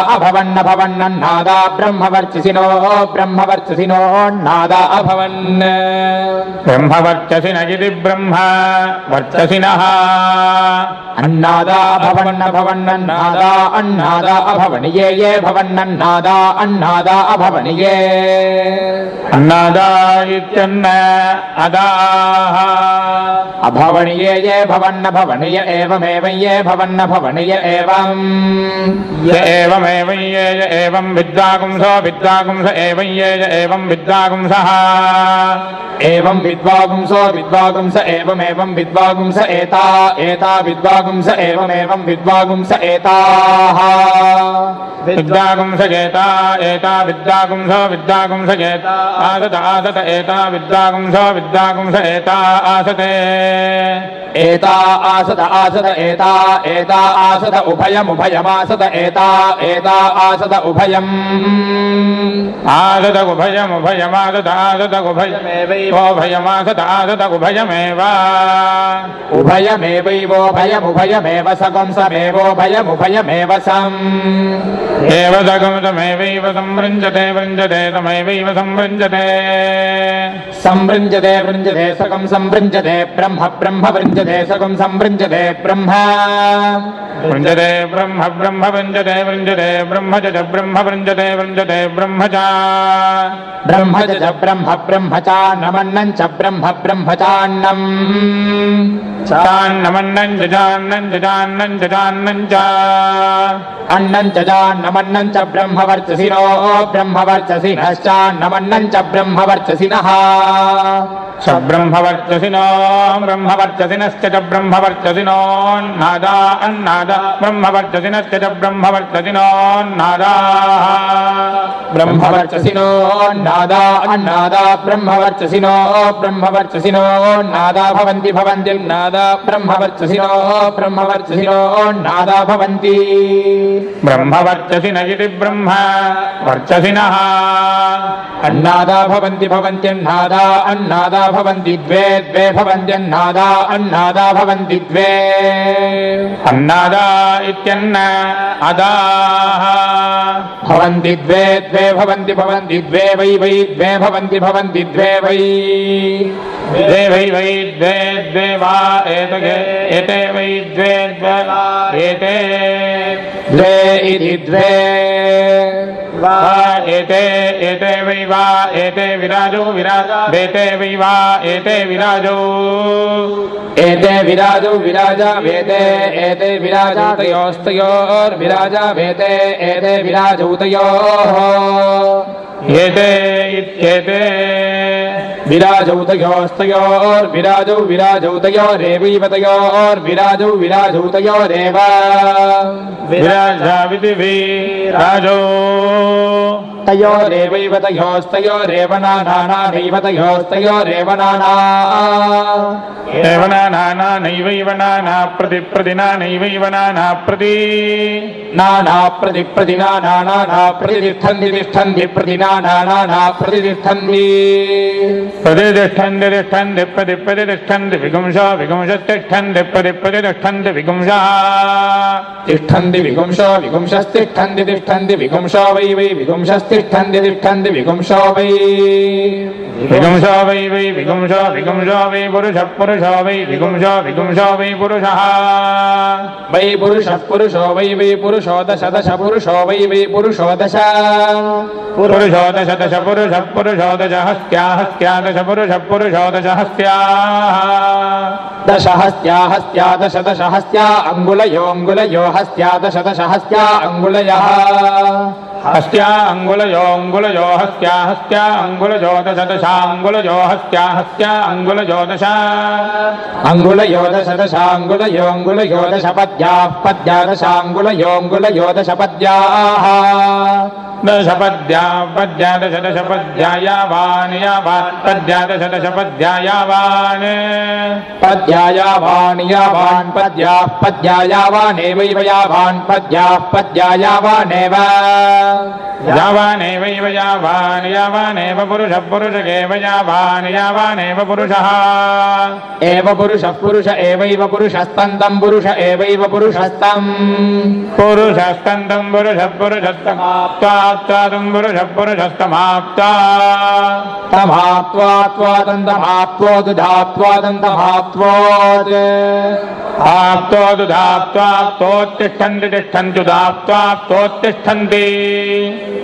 ह्न्नादा ब्रह्मवर्चसिनो ब्रह्मवर्चसिनोन्नादा अभवन् ब्रह्म वर्चसिन। इति ब्रह्म वर्चसिनः अन्नादा भवन् न भवन्नन्नादा अन्नादा ये भवन्नन्नादा अन्नादा अभवनीये अन्नादा इत्यन्न अदाः। अभवणीये ये भवन्न भवनीय एवमेव ये भवन्न भवनीय एवम् एवमेव ये य एवं विद्वागुंसो एवं ये य एवं विद्वागुंसः। एवं विद्वागुंसो विद्वागुंस एवमेवं विद्वागुंस एता एता विद्वागुंस एवमेवं विद्वागुंस एताः। विद्वागुंसजेता एता विद्वागुंसो विद्वागुंसजेता आसत आसत एता विद्वागुंसो विद्वागुंस एता आसते। एता आसद आसद एता एता आसद उभयमुभयमासद एता एता आसद उभयम्। आददगुभयमुभयमाददाददगुभयोभयमासदाददगुभयमेव उभयमेवैवोभयमुभयमेव सगं समेवोभयमुभयमेव सम् एव दगं तमेवैव संवृञ्जते वृञ्जते तमेवैव संवृञ्जते। संवृञ्जते वृञ्जते सकं संवृञ्जते ब्रह्म ब्रह्म वृञ्जते सकं संवृञ्जते ब्रह्म। वृञ्जते ब्रह्म ब्रह्म वृञ्जते वृञ्जते ब्रह्म च ब्रह्म वृञ्जते वृञ्जते ब्रह्मजा ब्रह्मज ब्रह्म च ब्रह्म ब्रह्मचान्नम्। च अन्नम् च जान्नमन्नम् च ब्रह्म वर्तसिनो ब्रह्म वर्तसि च ब्रह्म वर्तसिनः स ब्रह्मवर्चसिनो ब्रह्मवर्चसिनश्च च ब्रह्मवर्चसिनो नादा अन्नादा, ब्रह्मवर्चसिनश्च च ब्रह्मवर्चसिनो नादाः ब्रह्मवर्चसिनो नादा अन्नादा, ब्रह्मवर्चसिनो ब्रह्मवर्चसिनो नादा भवन्ति भवन्ति, नादा ब्रह्मवर्चसिनो ब्रह्मवर्चसिनो, नादा भवन्ति। ब्रह्मवर्चसिन इति ब्रह्म, वर्चसिनः। अन्नादा भवन्ति भवन्त्यन्नादा अन्नादा भवन्ति द्वे द्वे भवन्त्यन्नादा, अन्नादा भवन्ति द्वे। अन्नादा इत्यन्न अदाः। भवन्ति द्वे द्वे भवन्ति भवन्ति द्वे वै वै, द्वे भवन्ति भवन्ति द्वे वै। द्वे वै वै, द्वे द्वे वा एतगे, एते वै, द्वे द्वे वा एते। द्वे इति द्वे। वा एते एते वै वा एते विराजो विराज वेते वै वा एते विराजो। एते विराजो विराजा वेते एते विराजातयोस्तयोर्विराजा वेते एते विराजौतयोः। एते इत्येते विराजौतयोस्तयोर्विराजौ विराजौतयोरेवैवतयोर्विराजौ विराजौतयोरेव विराजाविति विराजो तयोरेवैव तयोस्तयोरेव नानानैव तयोस्तयोरेव नाना एव नाना नैवैव नाना प्रति प्रतिना नैवैव नाना प्रति नाना प्रति प्रतिना नाना प्रतिष्ठन्ति तिष्ठन्ति प्रतिना नाना प्रतिष्ठन्ति प्रतिष्ठन्ति तिष्ठन्ति प्रति प्रतिष्ठन्ति विगुंशो विगुंशतिष्ठन्ति प्रति प्रतिष्ठन्ति विगुंशः तिष्ठन्ति विगुंशो विगुंशस्तिष्ठन्ति तिष्ठन्ति विगुंशो वै वै विगुंशस्तिष्ठन्ति तिष्ठन्ति विगुंशो वै विगुंशो वै वै विगुंशो विगुंशो वै पुरुषः पुरुषो वै विगुंशो विगुंशो वै पुरुषः वै पुरुषः पुरुषो वै वै पुरुषो दश दश पुरुषो वै वै पुरुषो दश पुरुषो दश दश पुरुषः पुरुषो दश हस्त्या हस्त्या दश पुरुषः पुरुषो दश हस्त्याः दश हस्त्या हस्त्या दश दश हस्त्या अङ्गुलयोऽङ्गुलयो हस्त्या दश दश हस्त्या अङ्गुलयः हस्त्या अङ्गुलयो अङ्गुलयो हस्त्या हस्त्या अङ्गुलयो दश दशाङ्गुलयो हस्त्या हस्त्या अङ्गुलयो दश अङ्गुलयो दश दशाङ्गुलयोऽङ्गुलयो दश पद्या दशाङ्गुलयोऽङ्गुलयो दश पद्याः पद्या दश यावान् यावान् दश दशपद्या यावान् पद्यायावान् यावान् पद्याः पद्या यावानेवैव यावान् पद्याः पद्या यावानेव यावानेवैव यावान् यावानेव पुरुषः पुरुषगेव यावान् यावानेव पुरुषः एव पुरुषः पुरुष एवैव पुरुषस्तन्तम् पुरुष एवैव पुरुषस्तम् पुरुषस्कन्दम् पुरुषः पुरुषस्तमाप्तात्वादम् पुरुषः पुरुषस्तमाप्ता तमाप्त्वा त्वादन्तमाप्त्वोदुधात्वादन्तमाप्त्वोत् आप्तो दुधाप्त्वाप्तोत्तिष्ठन्ति तिष्ठन्त्युदाप्त्वाप्तोत्तिष्ठन्ति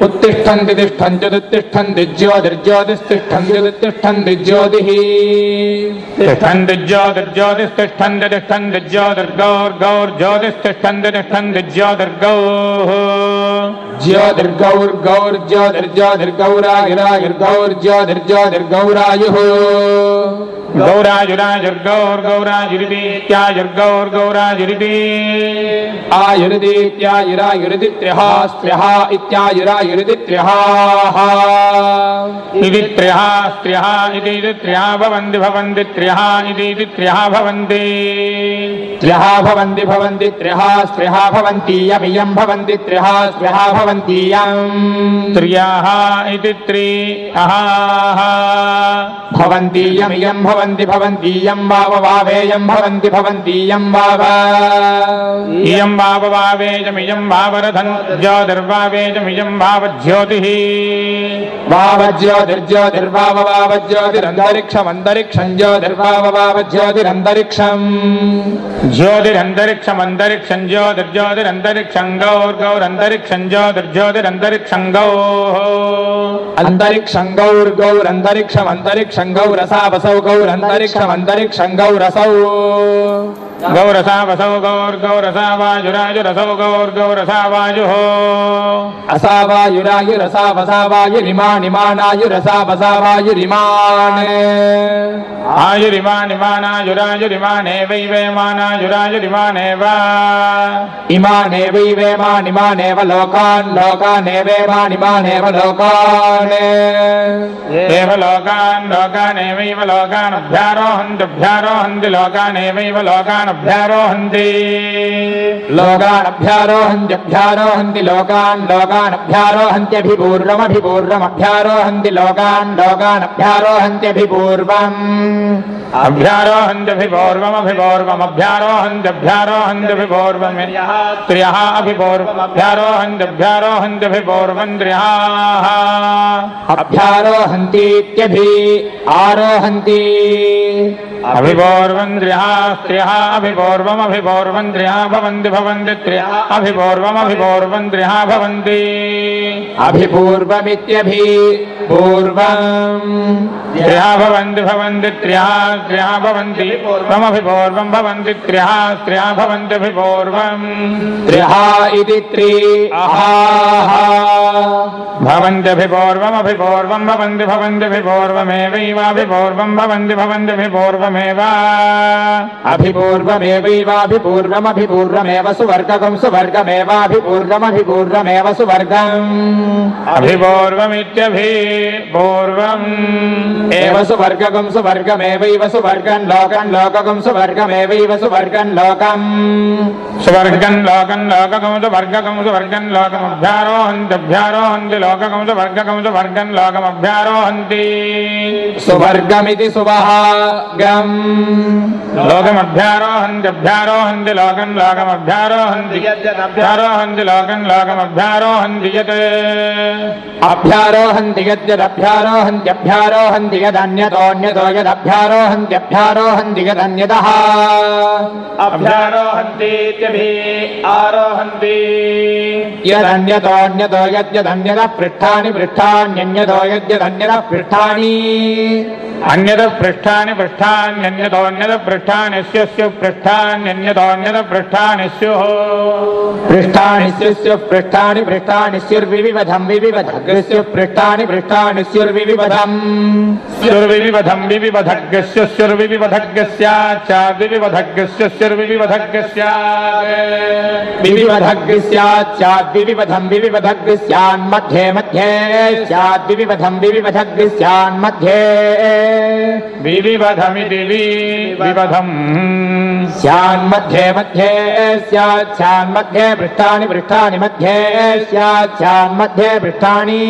उत्तिष्ठन्ति तिष्ठन्त्युत्तिष्ठन्ति ज्योतिर्ज्योतिष्ठन्त्युत्तिष्ठन्ति ज्योतिः तिष्ठन्ति ज्योतिर्ज्योतिस्तिष्ठन्ति तिष्ठन्ति ज्योतिर्गौर्गौर्ज्योतिस्तिष्ठन्ति तिष्ठन्ति ज्योतिर्गौः ज्योतिर्गौर्गौर्ज्योतिर्ज्योतिर्गौरागिरागिर्गौर्ज्योतिर्ज्योतिर्गौरायुः गौराजुराजुर्गौर्गौराजुरिति इत्याजुर्गौर्गौराजुरिति आयुर्दीत्यायुरायुरिति त्र्यः स्त्र्यः इत्यायुरा त्र्यहाः इति त्र्यः स्त्र्यः इति त्र्यः भवन्ति भवन्ति त्र्यः इति त्र्यः भवन्ति। त्र्यः भवन्ति भवन्ति त्र्यः स्त्र्यः भवन्तीयमियम् भवन्ति त्र्यः स्त्र्यः भवन्तीयम् त्र्यः इति त्रि भवन्तीयमियम् भवन्ति भवन्तीयम् वाव वावेयम् भवन्ति भवन्तीयम् वाव इयम् वाववावेजमियम् वावरधन् ज्योतिर्वावेजमियम् वावज्योतिः वावज्योतिर्ज्योतिर्वाव वावज्योतिरन्तरिक्षमन्तरिक्षम् ज्योतिर्वाव वावज्योतिरन्तरिक्षम् ज्योतिरन्तरिक्षमन्तरिक्षम् ज्योतिर्ज्योतिरन्तरिक्षम् गौर्गौरन्तरिक्षम् ज्योतिर्ज्योतिरन्तरिक्षम् गौः अन्तरिक्षम् गौर्गौरन्तरिक्षमन्तरिक्षम् गौरसा वसौ गौरन्तरिक्षमन्तरिक्षम् गौरसौ गौरसा वसौ गौर्गौरसा वायुराजुरसौ गौर्गौरसा वायुः असा वायुरायुरसा वसा वायुरिमानिमानायुरसा वसा वायुरिमान् आयुरिमानिमानायुरायुरिमानेवैवैमानायुरायुरिमानेव इमानेवैवेमानिमानेव लोकान् लोकान् एव लोकान् लोकानेवैव लोकानभ्यारोहन्त्यभ्यारोहन्ति लोकानेवैव लोकानभ्यारोहन्ति। लोकानभ्यारोहन्त्यभ्यारोहन्ति लोकान् लोकानभ्यारोहन्त्यभिपूर्वमभिपूर्वमभ्यारोहन्ति लोकान् लोकानभ्यारोहन्त्यभिपूर्वम्। अभ्यारोहन्त्यभिपूर्वमभिपूर्वमभ्यारोहन्त्यभ्यारोहन्त्यभिपूर्वम् त्र्यः अभिपूर्वमभ्यारोहन्त्यभ्यारोहन्त्यभिपूर्वम् त्र्यः अभ्यारोहन्तीत्यभि आरोहन्ति अभिपूर्वम् त्र्यः स्त्रियः भवन्ति भवन्ति त्र्यः अभिपूर्वमभिपूर्वम् त्र्यः भवन्ति। अभिपूर्वमित्यभि पूर्वम्। त्र्यः भवन्ति भवन्ति त्र्यः त्र्यः भवन्ति। त्र्यः त्र्यः भवन्त्यभिपूर्वम् त्र्यः इति त्रि अहाः भवन्त्यभिपूर्वमभिपूर्वम् भवन्ति भवन्त्यभिपूर्वमेवैवाभिपूर्वम् भवन्ति भवन्त्यभिपूर्वमेव अभिपूर्वमेवैवाभिपूर्वमभिपूर्वमेव सुवर्गकम् सुवर्गमेवाभिपूर्वमभिपूर्वमेव सुवर्गम्। अभिपूर्वमित्यभिपूर्वम् एव सुवर्गकम् सुवर्गमेवैव सुवर्गम् लोकम् लोककम् सुवर्गमेवैव सुवर्गम् लोकम्। सुवर्गम् लोकम् लोककम् सुवर्गकम् सुवर्गम् लोकमभ्यारोहन्त्यभ्यारोहन्ति लोककम् सुवर्गकम् सुवर्गम् लोकमभ्यारोहन्ति। सुवर्गमिति सुवहागम् లోకం. లోకమభ్యారోహంత్యభ్యారోహంతి లోకం లోకమభ్యారోహంతి అభ్యారోహంతి లోకం లోకమభ్యారోహంతి అభ్యారోహంతి యద్యదభ్యారోహంత్యభ్యారోహంతి యదన్యతోన్యతో యదభ్యారోహంత్యభ్యారోహంతి యదన్యత అభ్యారోహంతీత్యభి యదన్యతోన్యతో యద్యదన్యత పృష్టాని పృష్టాన్యన్యతో యద్యదన్యత పృష్టాని. అన్యత పృష్టాని పృష్టాని. स्युः पृष्ठान्यन्यतोऽन्यत पृष्ठानि स्युः पृष्ठानि स्युः पृष्ठानि पृष्ठानि स्युर्विविधम् विविधम् स्युः पृष्ठानि पृष्ठानि स्युर्विविधम् स्युर्विविधम् विविधज्ञस्य स्युर्विविधज्ञस्याच्चाद्विविधज्ञस्य स्युर्विविधज्ञस्यात् विविधग् स्याच्चाद्विविधम् विविधग् स्यान्मध्ये मध्ये। स्याद्विविधम् विविधग् स्यान्मध्ये विविधमिति विविधम् स्यान्मध्ये मध्ये स्यात् स्यान्मध्ये पृष्ठानि पृष्ठानि मध्ये स्यात् स्यान्मध्ये पृष्ठानि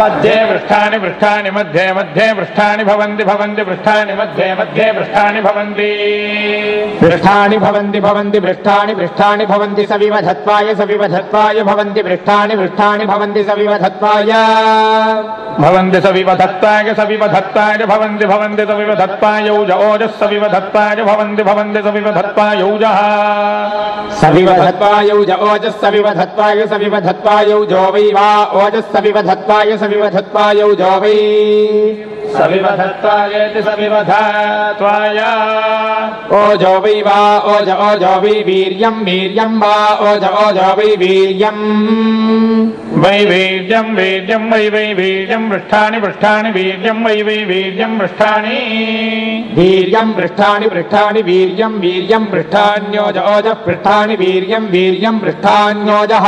मध्ये पृष्ठानि पृष्ठानि मध्ये मध्ये पृष्ठानि भवन्ति भवन्ति पृष्ठानि मध्ये मध्ये पृष्ठानि भवन्ति। पृष्ठानि भवन्ति भवन्ति पृष्ठानि पृष्ठानि भवन्ति सविवधत्वाय सविवधत्वाय भवन्ति पृष्ठानि पृष्ठानि भवन्ति सविवधत्वाय भवन्ति सविवधत्ताय सविवधत्ताय भवन्ति भवन्ति सविवधत्ताय ओजः सविवधत्ताय भवन्ति भवन्ति सविवधत्ताय ऊजः सविवधत्वाय ज ओजः सविवधत्वाय सविवधत्वाय जो वै वा ओजः सविवधत्वाय सविवधत्वाय जो वै। सविवधत्तायेति सविवधत्वाय। ओजो वै वा ओज ओजो वै वीर्यम् वीर्यम् वा ओज ओजो वै वीर्यम्। वै वीर्यं वीर्यं वै वै वीर्यं पृष्ठानि पृष्ठानि वीर्यं वै वै वीर्यं पृष्ठानि वीर्यम् पृष्ठानि पृष्ठानि वीर्यम् वीर्यम् पृष्ठान्योज ओजः पृष्ठानि वीर्यम् वीर्यम् पृष्ठान्योजः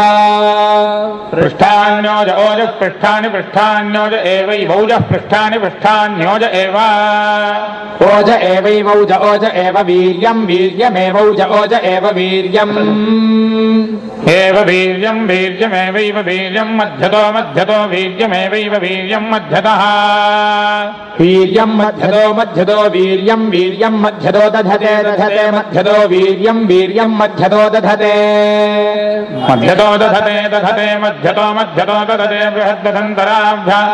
पृष्ठान्योज ओजः पृष्ठानि पृष्ठान्योज एवैवौजः पृष्ठानि पृष्ठान्योज एव। ओज एवैवौज ओज एव वीर्यम् वीर्यमेवौज ओज एव वीर्यम्। एव वीर्यं वीर्यमेवैव वीर्यं मध्यतो मध्यतो वीर्यमेवैव वीर्यं मध्यतः वीर्यम् मध्यतो मध्यदो वीर्यम् वीर्यम् मध्यतो दधते दधते मध्यतो वीर्यम् वीर्यम् मध्यतो दधते। मध्यतो दधते दधते मध्यतो मध्यतो दधते बृहद्दधन्तराभ्यां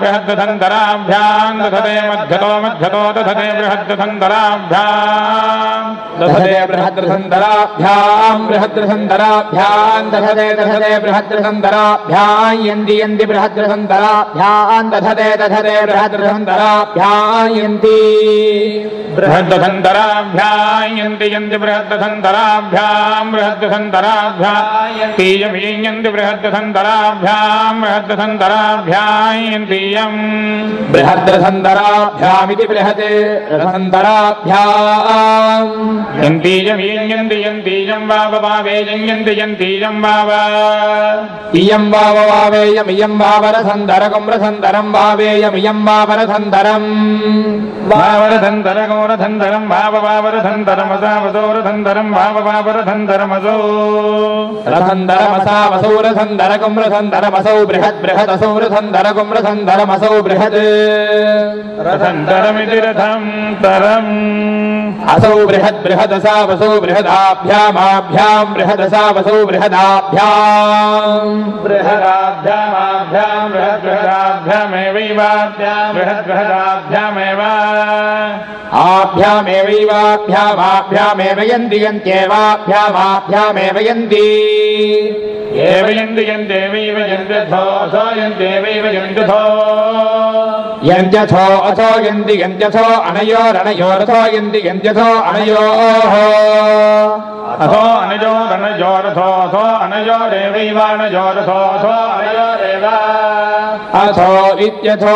बृहद्दधन्तराभ्यां दधते मध्यतो मध्यतो दधते बृहद्दधन्तराभ्याम् दधते बृहद्रसन्दराभ्याम् बृहद्रसन्दराभ्याम् दधते दधते बृहद्रसन्दराभ्याम् यन्ति यन्ति बृहद्रसन्दराभ्याम् दधते दधते बृहद्रसन्दराभ्याम् यन्ति बृहद्दधन्तराभ्यां यन्ति यन्ति बृहद्दधन्तराभ्यां बृहद्दधन्तराभ्यां तीयमीयन्ति बृहद्दधन्तराभ्यां बृहद्दधन्तराभ्यां यन्तीयम् बृहद्रसन्दराभ्यामिति बृहत् रसन्दराभ्याम् यन्तीयमीयन्ति यन्तीयं वाव वावेयं यन्ति यन्तीयं वाव इयम् वाव वावेयमियम् वावरसन्दरकम् रसन्दरम् वावेयमियम् वावरसन्दरम् वावरधन्तरगोरधन्तरं वाव वावरधन्तरमसावसोरधन्तरं वाव वावरधन्तरमसो रसन्दरमसावसौ रसन्दरकम् रसन्दरमसौ बृहद् बृहदसौ रसन्दरकम् रसन्दरमसौ बृहद् रथन्तरमिति रथं तरम्। असौ बृहद् बृहदसावसौ बृहदाभ्यामाभ्याम् बृहदसावसौ बृहदाभ्याम्। बृहदाभ्यामाभ्यां बृहद्बृहदाभ्यामेवैवाभ्यां बृहद्बृहदाभ्यामेव आभ्यामेवैवाभ्यामाभ्यामेव यन्ति ఆభ్యామేవైవాభ్యామాభ్యామేవ యంతియంత్యేవాభ్యామాభ్యామేవ యంతి ఏవ యంతియంతేవైవ యంత్యథోసో యంతేవైవ యంత్యథో యంత్యథో అథో యంతి యంత్యథో అనయోరణయోరథో యంతి యంత్యథో అనయోః అథో అనయోరణయోరథోథో అనయోరేవైవానయోరథోథో అనయోరేవా अथो इत्यथो।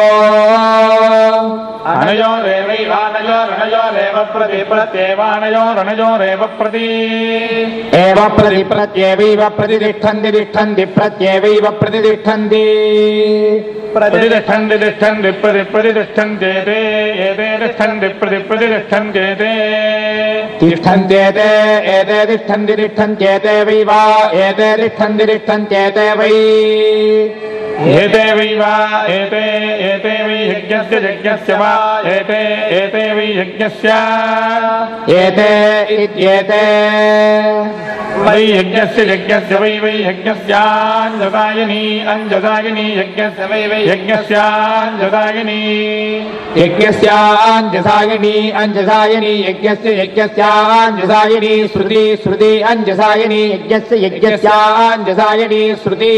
अनयोरेवैवानयोरनयोरेव प्रति प्रत्येवानयोरनयोरेव प्रति। एव प्रति प्रत्येवैव प्रतितिष्ठन्ति तिष्ठन्ति प्रत्येवैव प्रतितिष्ठन्ति प्रतिष्ठन्ति तिष्ठन्ति प्रति प्रतिष्ठन्त्येते एते तिष्ठन्ति प्रति प्रतिष्ठन्त्येते तिष्ठन्त्येते एते तिष्ठन्ति तिष्ठन्त्येते वै वा एते तिष्ठन्ति तिष्ठन्त्येते वै। एते वै वा एते एते वै यज्ञस्य यज्ञस्य वा एते एते वै यज्ञस्य। एते इत्येते। वै यज्ञस्य यज्ञस्य वै वै यज्ञस्याञ्जदायिनी अञ्जदायिनी यज्ञस्य वै वै यज्ञस्याञ्जदायिनी यज्ञस्याञ्जसायिनी अञ्जसायिनी यज्ञस्य यज्ञस्याञ्जसायिनी श्रुति श्रुति अञ्जसायिनी यज्ञस्य यज्ञस्याञ्जसायिनी श्रुति।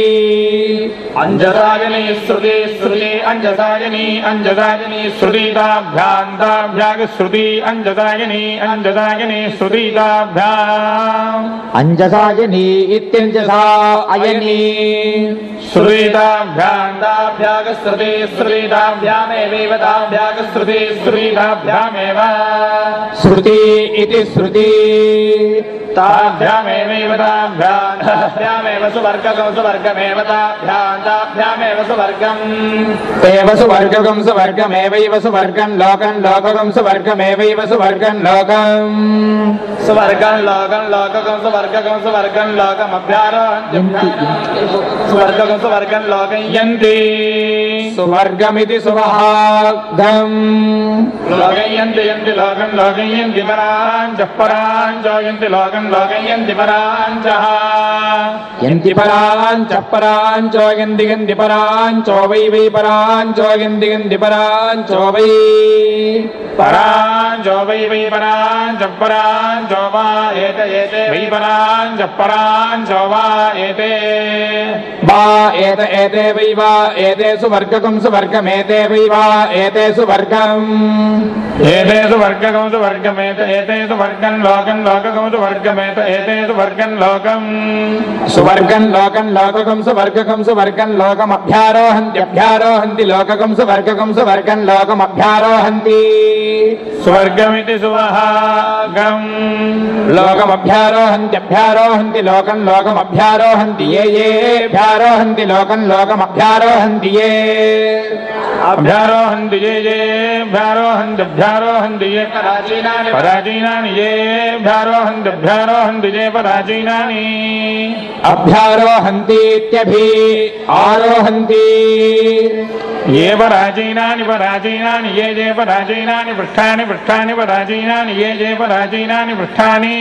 अञ्जदायिनी श्रुति श्रुति अञ्जदायिनी अञ्जदायिनी श्रुतिताभ्यान्ताभ्याग श्रुति अञ्जदायिनी अञ्जदायिनी श्रुतिताभ्याम् अञ्जसायिनी इत्यञ्जसा अयनी। श्रुतिताभ्यान्ताभ्याग श्रुति श्रुतिताभ्यामेवैव ताभ्याग श्रुति श्रुतिताभ्यामेव। श्रुति इति श्रुति। ताभ्यामेवैव ताभ्यामेव सुवर्गकं सुवर्गमेव ताभ्यान्ताभ्यामेव सुवर्गम्। एव सुवर्गकं सुवर्गमेवैव सुवर्गं लोकं लोककं सुवर्गमेवैव सुवर्गं लोकम्। सुवर्गं लोकं लोककं सुवर्गकं सुवर्गं लोकमभ्यारोहन्ति सुवर्गकं सुवर्गं लोकं यन्ति। सुवर्गमिति सुवहाग्धम्। लोकं यन्ति यन्ति लोकं लोकं यन्ति पराञ्च पराञ्च यन्ति लोकं लोकं यन्ति पराञ्चः यन्ति पराञ्च पराञ्चो यन्ति यन्ति। पराञ्चो वै वै पराञ्चो यन्ति यन्ति पराञ्चो वै पराञ्चो वै वै पराञ्च पराञ्चो वा एते एते वै पराञ्च पराञ्चो वा एते वा एत एते वै वा एते सुवर्गको लोककं सुवर्गमेते वैवा एते सुवर्गम् एतेषु वर्गकं तु वर्गमेत एतेषु वर्गं लोकं लोककं तु वर्गमेत एतेषु वर्गं लोकम् सुवर्गं लोकं लोककं सुवर्गकं सुवर्गं लोकमभ्यारोहन्त्यभ्यारोहन्ति लोककं सुवर्गकं सुवर्गं लोकमभ्यारोहन्ति। स्वर्गमिति सुवहागम् लोकमभ्यारोहन्त्यभ्यारोहन्ति लोकं लोकमभ्यारोहन्ति ये येभ्यारोहन्ति लोकं लोकमभ्यारोहन्ति ये। अभ्यारोहन्ति ये ये भ्यारोहन्ति ये। प्राचीनानि पराचीनानि ये भ्यारोहन्ति ये पराचीनानि अभ्यारोहन्तीत्यभि। आरोहन्ति ये पराचीनानि पराचीनानि ये ये पराचीनानि पृष्ठानि पृष्ठानि पराचीनानि ये ये पराचीनानि पृष्ठानि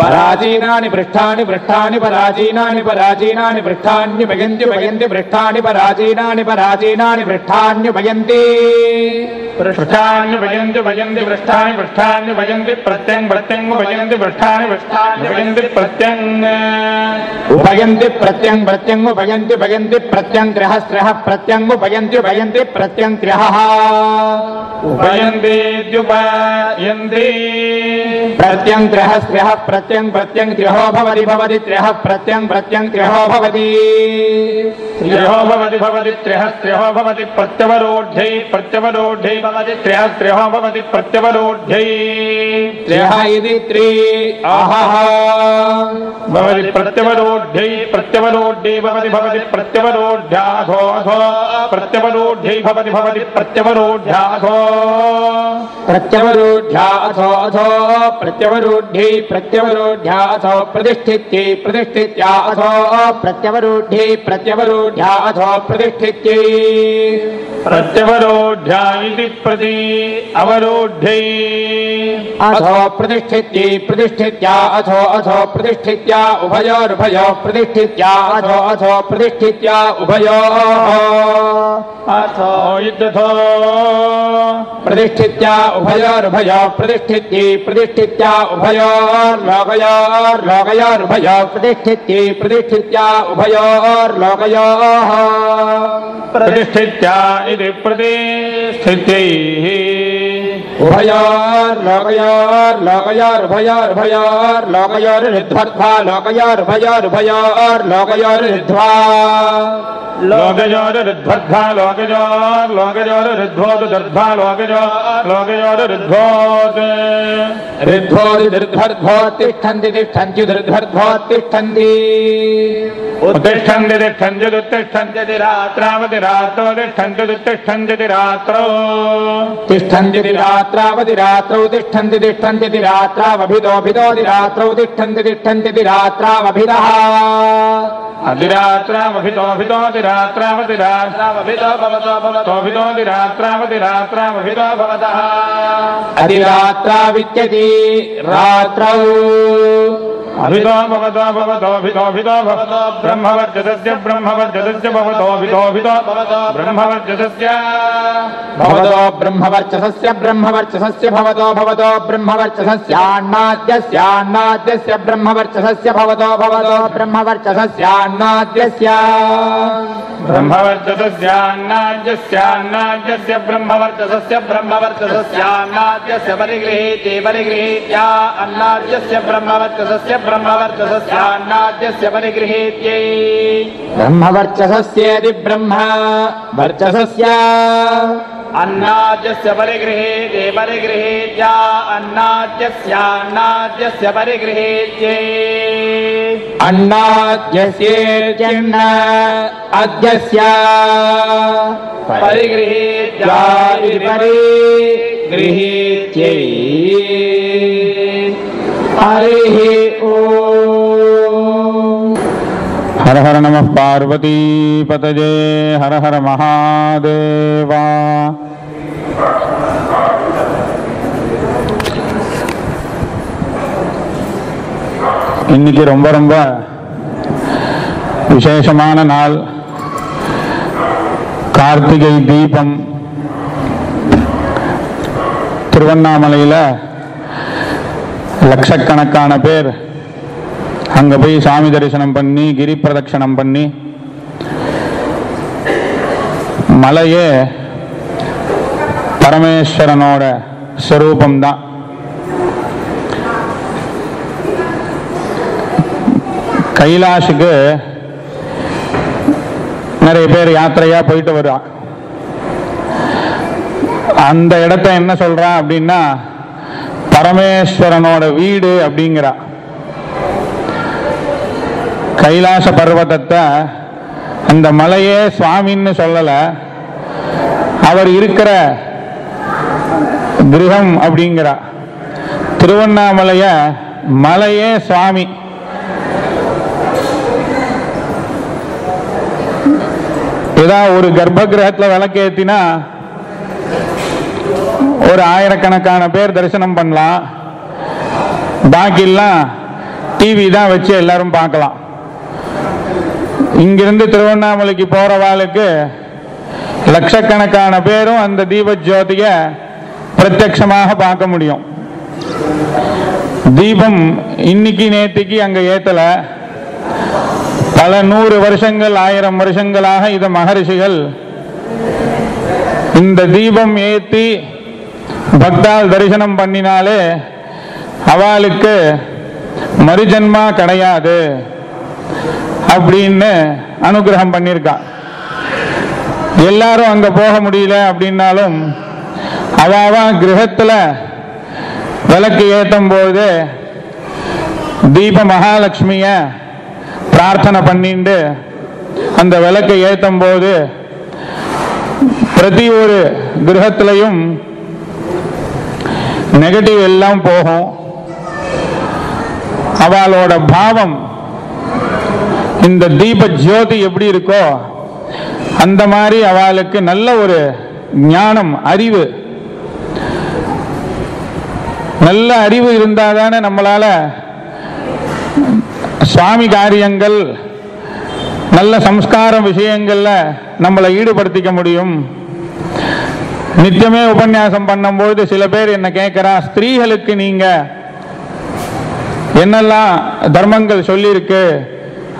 पराचीनानि पृष्ठानि पृष्ठानि पराचीनानि पराचीनानि पृष्ठान्युपयन्त्युपयन्ति पृष्ठानि पराचीनानि पराचीनानि पृष्ठान्युपयन्ति पृष्ठानि भजन्ति भजन्ति पृष्ठानि पृष्ठानि भजन्ति प्रत्यङ् प्रत्यङ् भजन्ति पृष्ठानि पृष्ठानि भजन्ति प्रत्यङ् उपयन्ति प्रत्यङ् प्रत्यङ्गुपयन्ति भयन्ति प्रत्यङ्ग्रः स्त्रः प्रत्यङ्गुपयन्त्युपयन्ति प्रत्यङ्ग्रः उपयन्तीत्युपयन्ति प्रत्यङ्ग्रः स्त्रः प्रत्यङ् प्रत्यङ्ग्रहो भवति भवति त्रयः प्रत्यङ् प्रत्यङ्ग्रहो भवति। त्र्यहो भवति भवति त्र्यः त्र्यहो भवति प्रत्यवरोढ्यै प्रत्यवरोढ्यै भवति त्र्यः त्र्यहो भवति प्रत्यवरोढ्यै। त्रयः इति त्रि आहः भवति प्रत्यवरोढ्यै प्रत्यवरोढ्यै भवति भवति प्रत्यवरोढ्याधो अधो प्रत्यवरोढ्यै भवति भवति अथो अथो प्रत्यवरोढ्यै अथो प्रतिष्ठित्यै प्रतिष्ठित्या अथो प्रत्यवरोढ्यै प्रतिष्ठित्यै। प्रत्यवरोढ्या इति प्रति अवरोढ्यै अथो प्रतिष्ठित्यै प्रतिष्ठित्या अथो अथो प्रतिष्ठित्या उभयोरुभयो प्रतिष्ठित्या अथो अथो प्रतिष्ठित्या। उभयोः अथो युद्धथो प्रतिष्ठित्या उभयोरुभयो प्रतिष्ठित्यै प्रतिष्ठित्या उभयोर्लोकयोर्लोकयोरुभयो प्रतिष्ठित्यै प्रतिष्ठित्या उभयोर्लोकयोः प्रतिष्ठित्या इति प्रतिष्ठित्यैः। उभयोर्लोकयोर्लोकयोर्भयोर्भयोर्लोकयोर्ध्वर्ध्वा लोकयोर्भयोर्भयोर्लोकयोर्ध्वा लोकयोरुद्ध्वा लोकयोर्लोकयोरुद्ध्वोतु दर्ध्वा लोकयो लोकयोरुद्ध्वोत् ऋध्वोदिर्ध्वर्ध्वो तिष्ठन्ति तिष्ठन्ति दृध्वर्ध्वो तिष्ठन्ति उत्तिष्ठन्ति तिष्ठन्त्युत्तिष्ठन्त्यति रात्रावति रात्रौ तिष्ठन्त्युत्तिष्ठन्त्यति रात्रौ तिष्ठन्ति రాత్రావతి రాత్రౌ తిష్టంతి తిష్టంతి రాత్రావభిదోభిదోది రాత్రౌ తిష్టంతి తిష్టంతి రాత్రావభిద అధిరాత్రామభితోభితోతి రాత్రావతి రాత్రావభితో భవతో భవతోభితోతి రాత్రావతి రాత్రావభితో భవత అధిరాత్రావిత్యతి రాత్రౌ अभितो भवतो भवतोभितोभितो भवतो ब्रह्मवर्जतस्य ब्रह्मवर्जतस्य भवतोभितोभितो भवतो ब्रह्मवर्जतस्य भवतो ब्रह्मवर्चसस्य ब्रह्मवर्चसस्य भवतो भवतो ब्रह्मवर्चसस्यान्नाद्यस्यान्नाद्यस्य ब्रह्मवर्चसस्य भवतो भवतो ब्रह्मवर्चसस्यान्नाद्यस्य ब्रह्मवर्जतस्यान्नाज्यस्यान्नाज्यस्य ब्रह्मवर्जतस्य ब्रह्मवर्चसस्यान्नाद्यस्य परिगृहीते परिगृहीत्या अन्नाद्यस्य ब्रह्मवर्चसस्य ब्रह्मवर्चसस्यान्नाद्यस्य परिगृहीत्यै। ब्रह्मवर्चसस्येति ब्रह्म वर्चसस्य। अन्नाद्यस्य परिगृहीते परिगृहीत्या अन्नाद्यस्यान्नाद्यस्य परिगृहीत्यै। अन्नाद्यस्येत्यन्न अद्यस्य। परिगृहीत्या इति परिगृहीत्यै। हरिः हर हर नमः पार्वतीपतये हर हर महादेवा இன்னைக்கு ரொம்ப ரொம்ப விசேஷமான நாள் கார்த்திகை தீபம் திருவண்ணாமலையில் லட்சக்கணக்கான பேர் அங்கே போய் சாமி தரிசனம் பண்ணி கிரி பிரதட்சணம் பண்ணி மலையே பரமேஸ்வரனோட ஸ்வரூபம்தான். கைலாஷுக்கு நிறைய பேர் யாத்திரையா போயிட்டு வருவான் அந்த இடத்த என்ன சொல்றான் அப்படின்னா பரமேஸ்வரனோட வீடு அப்படிங்கிறா. கைலாச பர்வதத்தை அந்த மலையே சுவாமின்னு சொல்லல. அவர் இருக்கிற கிரகம் அப்படிங்கிறா திருவண்ணாமலைய மலையே சுவாமி. ஏதாவது ஒரு கர்ப்ப கிரகத்தில் விளக்கேத்தினா ஒரு ஆயிரக்கணக்கான பேர் தரிசனம் பண்ணலாம். பாக்கிலாம் டிவி தான் வச்சு எல்லாரும் பார்க்கலாம். இங்கிருந்து திருவண்ணாமலைக்கு போறவாளுக்கு லட்சக்கணக்கான பேரும் அந்த தீப ஜோதிய பிரத்யட்சமாக பார்க்க முடியும். தீபம் இன்னைக்கு நேற்றுக்கு அங்க ஏத்தல. பல நூறு வருஷங்கள் ஆயிரம் வருஷங்களாக இத மகரிஷிகள் இந்த தீபம் ஏத்தி பக்தால் தரிசனம் பண்ணினாலே அவளுக்கு மறுஜன்மா கிடையாது. அப்படின்னு அனுகிரகம் பண்ணியிருக்கான் எல்லாரும் அங்க போக முடியல அப்படின்னாலும் அவாவா கிரகத்துல விளக்கு ஏத்தும் போது தீப மகாலட்சுமிய பிரார்த்தனை பண்ணிட்டு அந்த விளக்கை ஏத்தும் போது பிரதி ஒரு கிரகத்திலையும் நெகட்டிவ் எல்லாம் போகும். அவளோட பாவம் இந்த தீப ஜோதி எப்படி இருக்கோ அந்த மாதிரி அவளுக்கு நல்ல ஒரு ஞானம் அறிவு. நல்ல அறிவு இருந்தாதானே நம்மளால சுவாமி காரியங்கள் நல்ல சம்ஸ்காரம் விஷயங்கள்ல நம்மளை ஈடுபடுத்திக்க முடியும். நித்தியமே உபன்யாசம் பண்ணும்போது சில பேர் என்ன கேட்கிறா ஸ்திரீகளுக்கு நீங்க என்னெல்லாம் தர்மங்கள் சொல்லியிருக்கு?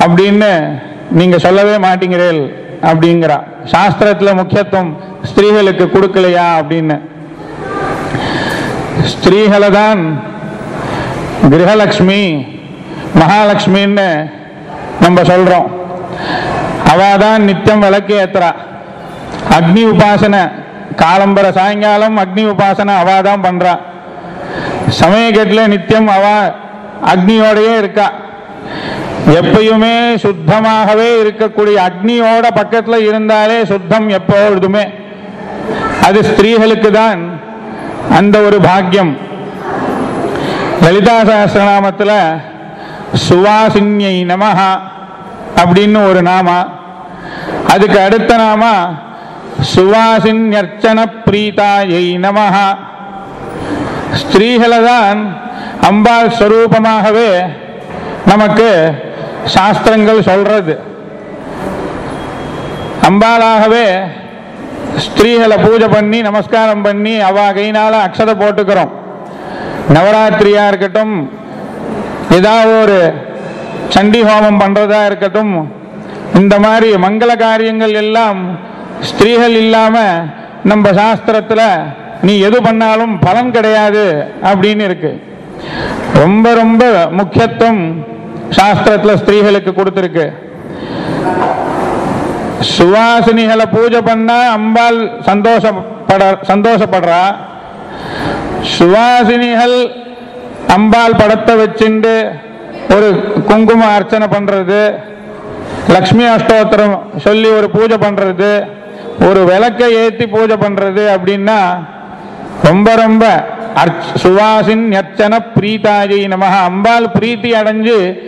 அப்படின்னு நீங்க சொல்லவே மாட்டீங்கிறீர்கள் அப்படிங்கிறா. சாஸ்திரத்துல முக்கியத்துவம் ஸ்திரீகளுக்கு கொடுக்கலையா அப்படின்னு. ஸ்திரீகளை தான் கிரகலக்ஷ்மி மகாலட்சுமின்னு நம்ம சொல்றோம். அவாதான் நித்தியம் விளக்கு ஏத்துறா. அக்னி உபாசனை காலம்பர சாயங்காலம் அக்னி உபாசனை அவாதான் பண்றா. சமயக்கட்டில் நித்தியம் அவ அக்னியோடயே இருக்கா. எப்பயுமே சுத்தமாகவே இருக்கக்கூடிய அக்னியோட பக்கத்தில் இருந்தாலே சுத்தம் எப்பொழுதுமே. அது ஸ்திரீகளுக்கு தான் அந்த ஒரு பாக்கியம். லலிதா சகஸ்ரநாமத்துல சுவாசின்யை நமஹா அப்படின்னு ஒரு நாமா. அதுக்கு அடுத்த நாமா சுவாசின்யர்ச்சன பிரீதாயை நமஹா. ஸ்திரீகளை தான் அம்பாள் ஸ்வரூபமாகவே நமக்கு சாஸ்திரங்கள் சொல்றது. அம்பாளாகவே ஸ்திரீகளை பூஜை பண்ணி நமஸ்காரம் பண்ணி அவ கையினால அக்ஷதை போட்டுக்கிறோம். நவராத்திரியா இருக்கட்டும் ஏதாவது ஒரு சண்டி ஹோமம் பண்றதா இருக்கட்டும் இந்த மாதிரி மங்கள காரியங்கள் எல்லாம் ஸ்திரீகள் இல்லாம நம்ம சாஸ்திரத்துல நீ எது பண்ணாலும் பலன் கிடையாது அப்படின்னு இருக்கு. ரொம்ப ரொம்ப முக்கியத்துவம் சாஸ்திரத்துல ஸ்திரீகளுக்கு கொடுத்திருக்கு. சுவாசினிகளை பூஜை பண்ணா அம்பாள் சந்தோஷப்பட சந்தோஷப்படுறா. சுவாசினிகள் அம்பாள் படத்தை வச்சுண்டு ஒரு குங்கும அர்ச்சனை பண்றது லக்ஷ்மி அஷ்டோத்திரம் சொல்லி ஒரு பூஜை பண்றது ஒரு விளக்கை ஏற்றி பூஜை பண்றது அப்படின்னா ரொம்ப ரொம்ப சுவாசின் அர்ச்சன பிரீதாஜி நமக அம்பாள் பிரீத்தி அடைஞ்சு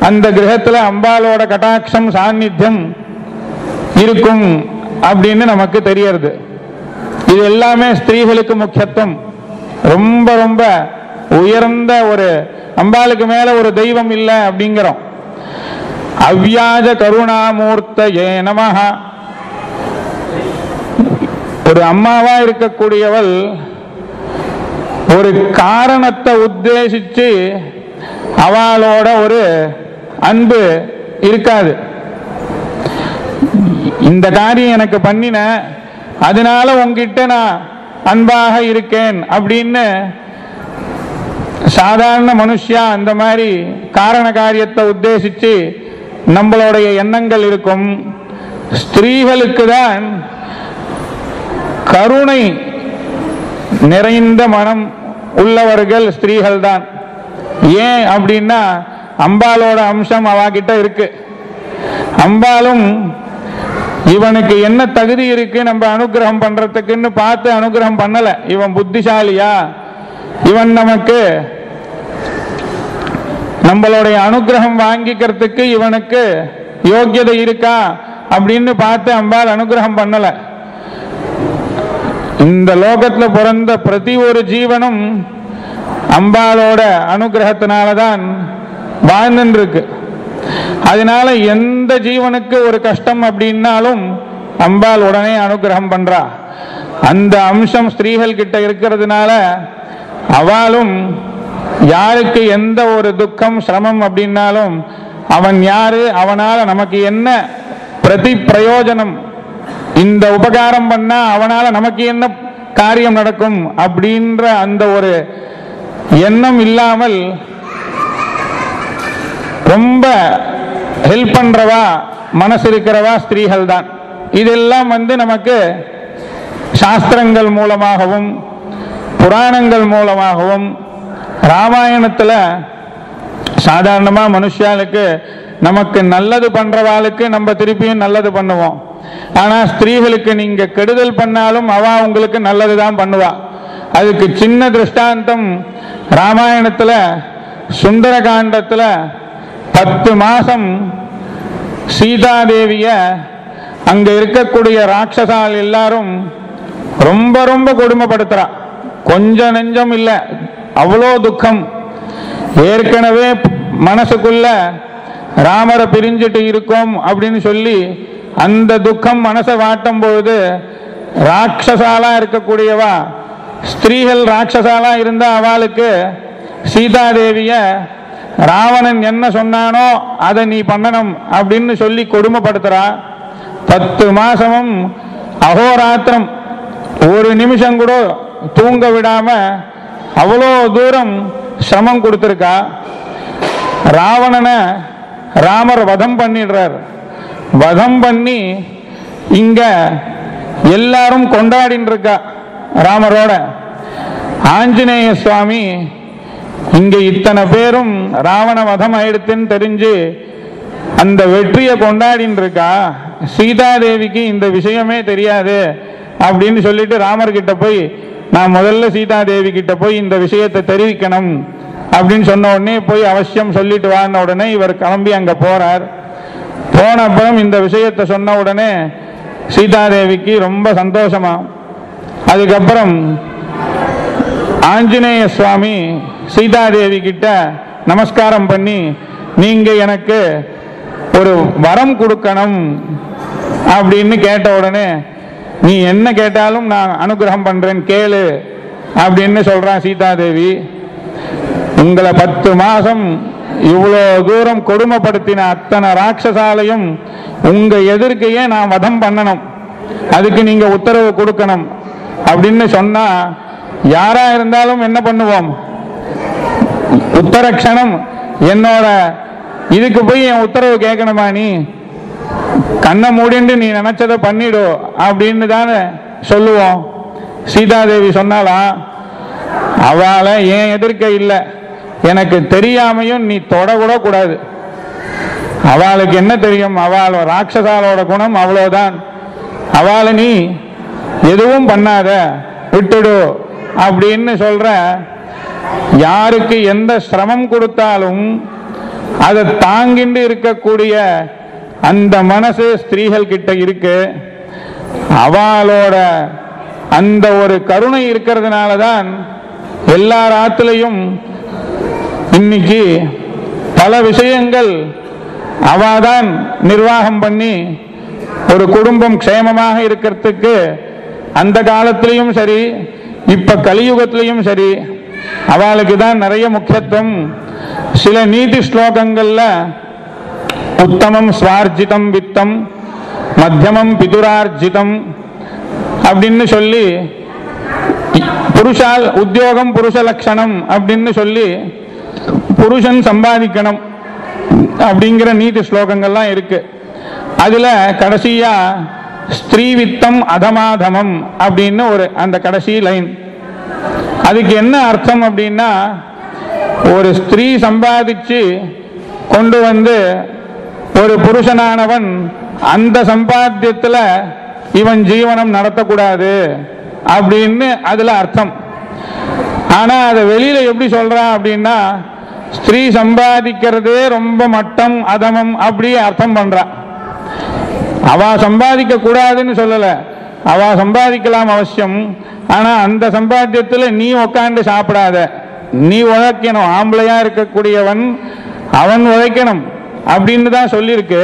அந்த கிரகத்துல அம்பாளோட கட்டாட்சம் சாநித்தியம் இருக்கும் அப்படின்னு நமக்கு தெரியறது. இது எல்லாமே ஸ்திரீகளுக்கு முக்கியத்துவம். ரொம்ப ரொம்ப உயர்ந்த ஒரு அம்பாளுக்கு மேல ஒரு தெய்வம் இல்லை அப்படிங்கிறோம். அவ்யாஜ கருணாமூர்த்த ஏ நமஹ. ஒரு அம்மாவா இருக்கக்கூடியவள் ஒரு காரணத்தை உத்தேசிச்சு அவளோட ஒரு அன்பு இருக்காது. இந்த காரியம் எனக்கு பண்ணின அதனால உங்ககிட்ட நான் அன்பாக இருக்கேன் அப்படின்னு சாதாரண மனுஷியா அந்த மாதிரி காரண காரியத்தை உத்தேசிச்சு நம்மளுடைய எண்ணங்கள் இருக்கும். ஸ்திரீகளுக்கு தான் கருணை நிறைந்த மனம் உள்ளவர்கள் ஸ்திரீகள் தான் ஏன் அப்படின்னா அம்பாலோட அம்சம் அவாகிட்ட இருக்கு. அம்பாலும் இவனுக்கு என்ன தகுதி இருக்கு நம்ம அனுகிரகம் பண்றதுக்குன்னு பார்த்து அனுகிரகம் பண்ணல. இவன் புத்திசாலியா? இவன் நமக்கு நம்மளுடைய அனுகிரகம் வாங்கிக்கிறதுக்கு இவனுக்கு யோக்கியதை இருக்கா? அப்படின்னு பார்த்து அம்பாள் அனுகிரகம் பண்ணலை. இந்த லோகத்துல பிறந்த பிரதி ஒரு ஜீவனும் அம்பாலோட அனுகிரகத்தினாலதான் வாழ்ந்துருக்கு அதனால எந்த ஜீவனுக்கு ஒரு கஷ்டம் அப்படின்னாலும் அம்பாள் உடனே அனுகிரகம் பண்றா. அந்த அம்சம் ஸ்திரீகள் கிட்ட இருக்கிறதுனால அவளும் யாருக்கு எந்த ஒரு துக்கம் சிரமம் அப்படின்னாலும் அவன் யாரு அவனால நமக்கு என்ன பிரதி பிரயோஜனம் இந்த உபகாரம் பண்ணா அவனால நமக்கு என்ன காரியம் நடக்கும் அப்படின்ற அந்த ஒரு எண்ணம் இல்லாமல் ரொம்ப ஹெல்ப் பண்றவா மனசு இருக்கிறவா ஸ்திரீகள் தான் இதெல்லாம் வந்து நமக்கு சாஸ்திரங்கள் மூலமாகவும் புராணங்கள் மூலமாகவும் ராமாயணத்துல சாதாரணமா மனுஷாளுக்கு நமக்கு நல்லது பண்றவாளுக்கு நம்ம திருப்பியும் நல்லது பண்ணுவோம். ஆனால் ஸ்திரீகளுக்கு நீங்கள் கெடுதல் பண்ணாலும் அவா உங்களுக்கு நல்லது தான் பண்ணுவா. அதுக்கு சின்ன திருஷ்டாந்தம் ராமாயணத்துல சுந்தரகாண்டத்துல பத்து மாதம் சீதாதேவியை அங்கே இருக்கக்கூடிய ராட்சசால் எல்லாரும் ரொம்ப ரொம்ப கொடுமைப்படுத்துகிறா கொஞ்சம் நெஞ்சம் இல்லை அவ்வளோ துக்கம். ஏற்கனவே மனசுக்குள்ள ராமரை பிரிஞ்சிட்டு இருக்கோம் அப்படின்னு சொல்லி அந்த துக்கம் மனசை வாட்டும் பொழுது ராட்சசாலா இருக்கக்கூடியவா ஸ்திரீகள் ராட்சசாலா இருந்தா அவளுக்கு சீதாதேவிய ராவணன் என்ன சொன்னானோ அதை நீ பண்ணணும் அப்படின்னு சொல்லி கொடுமைப்படுத்துறா. பத்து மாசமும் அகோராத்திரம் ஒரு நிமிஷம் கூட தூங்க விடாம அவ்வளோ தூரம் சிரமம் கொடுத்துருக்கா. ராவணனை ராமர் வதம் பண்ணிடுறார். வதம் பண்ணி இங்க எல்லாரும் கொண்டாடின்னு இருக்கா ராமரோட. ஆஞ்சநேய சுவாமி இங்க இத்தனை பேரும் ராவண வதம் ஆயிடுத்துன்னு தெரிஞ்சு அந்த வெற்றியை கொண்டாடின்னு இருக்கா சீதாதேவிக்கு இந்த விஷயமே தெரியாது அப்படின்னு சொல்லிட்டு ராமர் கிட்ட போய் நான் முதல்ல சீதாதேவி கிட்ட போய் இந்த விஷயத்தை தெரிவிக்கணும் அப்படின்னு சொன்ன உடனே போய் அவசியம் சொல்லிட்டு வாழ்ந்த உடனே இவர் கிளம்பி அங்க போறார். போன அப்புறம் இந்த விஷயத்தை சொன்ன உடனே சீதாதேவிக்கு ரொம்ப சந்தோஷமா. அதுக்கப்புறம் ஆஞ்சநேய சுவாமி சீதாதேவி கிட்ட நமஸ்காரம் பண்ணி நீங்க எனக்கு ஒரு வரம் கொடுக்கணும் அப்படின்னு கேட்ட உடனே நீ என்ன கேட்டாலும் நான் அனுகிரகம் பண்றேன் கேளு அப்படின்னு சொல்றான் சீதாதேவி. உங்களை பத்து மாசம் இவ்வளோ தூரம் கொடுமைப்படுத்தின அத்தனை ராட்சசாலையும் உங்க எதிர்க்கையே நான் வதம் பண்ணணும். அதுக்கு நீங்க உத்தரவு கொடுக்கணும். அப்படின்னு சொன்னா யாரா இருந்தாலும் என்ன பண்ணுவோம்? உத்தரக்ஷணம் என்னோட இதுக்கு போய் என் உத்தரவு கேட்கணுமா நீ? கண்ணை மூடிண்டு நீ நினைச்சதை பண்ணிடு அப்படின்னு தானே சொல்லுவோம். சீதாதேவி சொன்னாலா அவளை ஏன் எதிர்க்க இல்லை. எனக்கு தெரியாமையும் நீ தொடக்கூட கூடாது. அவளுக்கு என்ன தெரியும்? அவள் ராட்சசாலோட குணம் அவ்வளோதான் அவளை நீ எதுவும் பண்ணாத. விட்டுடு அப்படின்னு சொல்ற யாருக்கு எந்த சிரமம் கொடுத்தாலும் அதை தாங்கிண்டு இருக்கக்கூடிய அந்த மனசு ஸ்திரீகள் கிட்ட இருக்கு. அவளோட அந்த ஒரு கருணை இருக்கிறதுனால தான் எல்லார் ஆத்துலையும் இன்னைக்கு பல விஷயங்கள் அவாதான் நிர்வாகம் பண்ணி ஒரு குடும்பம் க்ஷேமமாக இருக்கிறதுக்கு அந்த காலத்திலையும் சரி இப்ப கலியுகத்திலையும் சரி அவளுக்கு தான் நிறைய முக்கியத்துவம். சில நீதி ஸ்லோகங்கள்ல உத்தமம் ஸ்வார்ஜிதம் வித்தம் மத்தியமம் பிதுரார்ஜிதம் அப்படின்னு சொல்லி புருஷால் உத்தியோகம் புருஷ லட்சணம் அப்படின்னு சொல்லி புருஷன் சம்பாதிக்கணும் அப்படிங்கிற நீதி ஸ்லோகங்கள்லாம் இருக்கு. அதுல கடைசியா ஸ்திரீவித்தம் அதமாதமம் அப்படின்னு ஒரு அந்த கடைசி லைன். அதுக்கு என்ன அர்த்தம் அப்படின்னா ஒரு ஸ்திரீ சம்பாதிச்சு கொண்டு வந்து ஒரு புருஷனானவன் அந்த சம்பாத்தியத்தில் இவன் ஜீவனம் நடத்தக்கூடாது அப்படின்னு அதில் அர்த்தம். ஆனால் அதை வெளியில் எப்படி சொல்கிறான் அப்படின்னா ஸ்திரீ சம்பாதிக்கிறதே ரொம்ப மட்டம் அதமம் அப்படி அர்த்தம் பண்ணுறான் அவ சம்பாதிக்க கூடாதுன்னு சொல்லலை. அவ சம்பாதிக்கலாம் அவசியம். ஆனால் அந்த சம்பாத்தியத்தில் நீ உக்காண்டு சாப்பிடாத. நீ உழைக்கணும். ஆம்பளையாக இருக்கக்கூடியவன் அவன் உழைக்கணும் அப்படின்னு தான் சொல்லியிருக்கு.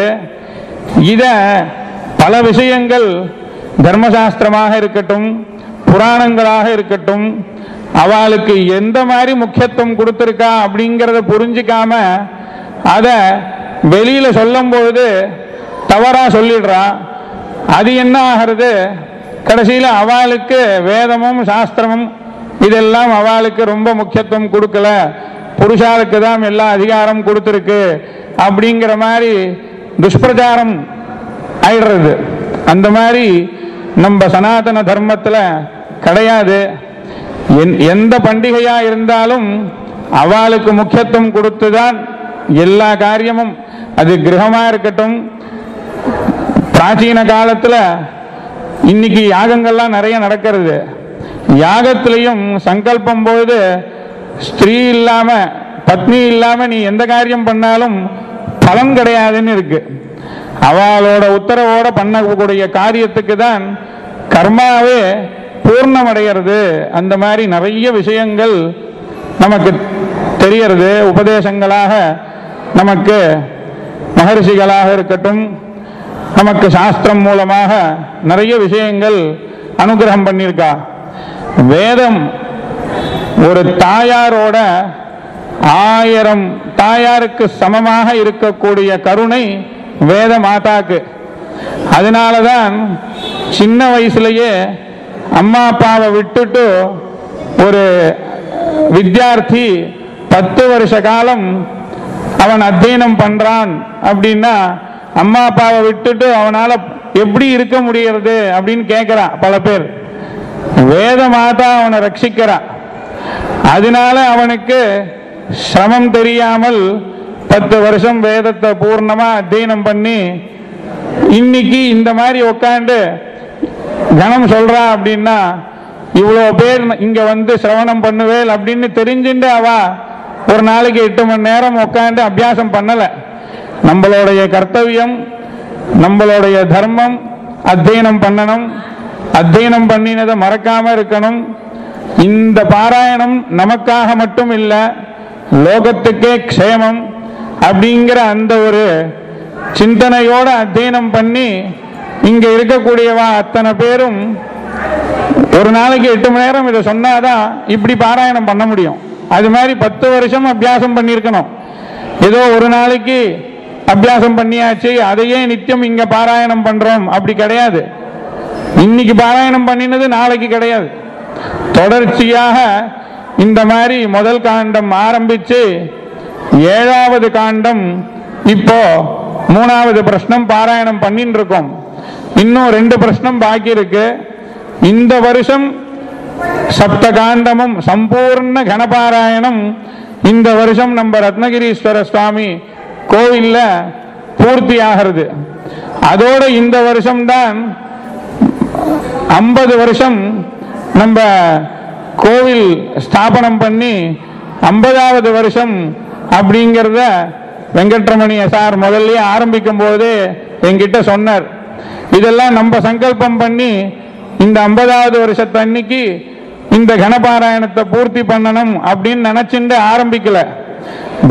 இதை பல விஷயங்கள் தர்மசாஸ்திரமாக இருக்கட்டும் புராணங்களாக இருக்கட்டும் அவளுக்கு எந்த மாதிரி முக்கியத்துவம் கொடுத்துருக்கா அப்படிங்கிறத புரிஞ்சுக்காம அதை வெளியில சொல்லும் பொழுது தவறா சொல்லிடுறா. அது என்ன ஆகிறது? கடைசியில் அவளுக்கு வேதமும் சாஸ்திரமும் இதெல்லாம் அவளுக்கு ரொம்ப முக்கியத்துவம் கொடுக்கல. புருஷாளுக்கு தான் எல்லா அதிகாரம் கொடுத்துருக்கு அப்படிங்கிற மாதிரி துஷ்பிரச்சாரம் ஆயிடுறது. அந்த மாதிரி நம்ம சனாதன தர்மத்தில் கிடையாது. எந்த பண்டிகையா இருந்தாலும் அவளுக்கு முக்கியத்துவம் கொடுத்துதான் எல்லா காரியமும். அது கிரகமா இருக்கட்டும். பிராச்சீன காலத்துல இன்னைக்கு யாகங்கள்லாம் நிறைய நடக்கிறது. யாகத்திலையும் சங்கல்பம் போது ஸ்திரீ இல்லாம பத்னி இல்லாம நீ எந்த காரியம் பண்ணாலும் பலன் கிடையாதுன்னு இருக்கு. அவளோட உத்தரவோட பண்ணக்கூடிய காரியத்துக்கு தான் கர்மாவே பூர்ணமடைகிறது. அந்த மாதிரி நிறைய விஷயங்கள் நமக்கு தெரியறது உபதேசங்களாக நமக்கு மகரிஷிகளாக இருக்கட்டும் நமக்கு சாஸ்திரம் மூலமாக நிறைய விஷயங்கள் அனுகிரகம் பண்ணியிருக்கா. வேதம் ஒரு தாயாரோட ஆயிரம் தாயாருக்கு சமமாக இருக்கக்கூடிய கருணை வேத மாதாக்கு. அதனாலதான் சின்ன வயசுலயே அம்மா அப்பாவை விட்டுட்டு ஒரு வித்தியார்த்தி பத்து வருஷ காலம் அவன் அத்தியனம் பண்றான் அப்படின்னா அம்மா அப்பாவை விட்டுட்டு அவனால எப்படி இருக்க முடியறது அப்படின்னு கேட்கிறான் பல பேர். வேத மாதா அவனை ரட்சிக்கிறான் அதனால அவனுக்கு சிரமம் தெரியாமல் பத்து வருஷம் வேதத்தை பூர்ணமா அத்தியனம் பண்ணி இன்னைக்கு இந்த மாதிரி உட்காந்து கணம் சொல்றா அப்படின்னா இவ்வளோ பேர் இங்கே வந்து சிரவணம் பண்ணுவேல் அப்படின்னு தெரிஞ்சுட்டு அவா ஒரு நாளைக்கு எட்டு மணி நேரம் உட்காந்து அபியாசம் பண்ணலை. நம்மளுடைய கர்த்தவியம் நம்மளுடைய தர்மம் அத்தியனம் பண்ணணும். அத்தியனம் பண்ணினதை மறக்காம இருக்கணும். இந்த பாராயணம் நமக்காக மட்டும் இல்லை லோகத்துக்கே க்ஷேமம் அப்படிங்கிற அந்த ஒரு சிந்தனையோட அத்தியனம் பண்ணி இங்க இருக்கக்கூடியவா அத்தனை பேரும் ஒரு நாளைக்கு எட்டு மணி நேரம் இதை சொன்னாதான் இப்படி பாராயணம் பண்ண முடியும். அது மாதிரி பத்து வருஷம் அபியாசம் பண்ணியிருக்கணும். ஏதோ ஒரு நாளைக்கு அபியாசம் பண்ணியாச்சு அதையே நித்தியம் இங்க பாராயணம் பண்றோம். அப்படி கிடையாது. இன்னைக்கு பாராயணம் பண்ணினது நாளைக்கு கிடையாது. தொடர்ச்சியாக இந்த மாதிரி முதல் காண்டம் ஆரம்பிச்சு ஏழாவது காண்டம் இப்போ மூணாவது பிரஷ்னம் பாராயணம் பண்ணின்னு இருக்கோம் இன்னும் ரெண்டு பிரச்சனம் பாக்கி இருக்கு. இந்த வருஷம் சப்த காண்டமும் சம்பூர்ண கணபாராயணம். இந்த வருஷம் நம்ம ரத்னகிரீஸ்வர சுவாமி கோவில்ல பூர்த்தி ஆகிறது. அதோட இந்த வருஷம்தான் ஐம்பது வருஷம் நம்ம கோவில் ஸ்தாபனம் பண்ணி ஐம்பதாவது வருஷம் அப்படிங்கிறத வெங்கட்ரமணிய சார் முதல்ல ஆரம்பிக்கும் போதே என்கிட்ட சொன்னார். இதெல்லாம் நம்ம சங்கல்பம் பண்ணி இந்த ஐம்பதாவது வருஷத்தன்னைக்கு இந்த கணபாராயணத்தை பூர்த்தி பண்ணணும் அப்படின்னு நினைச்சுட்டு ஆரம்பிக்கல.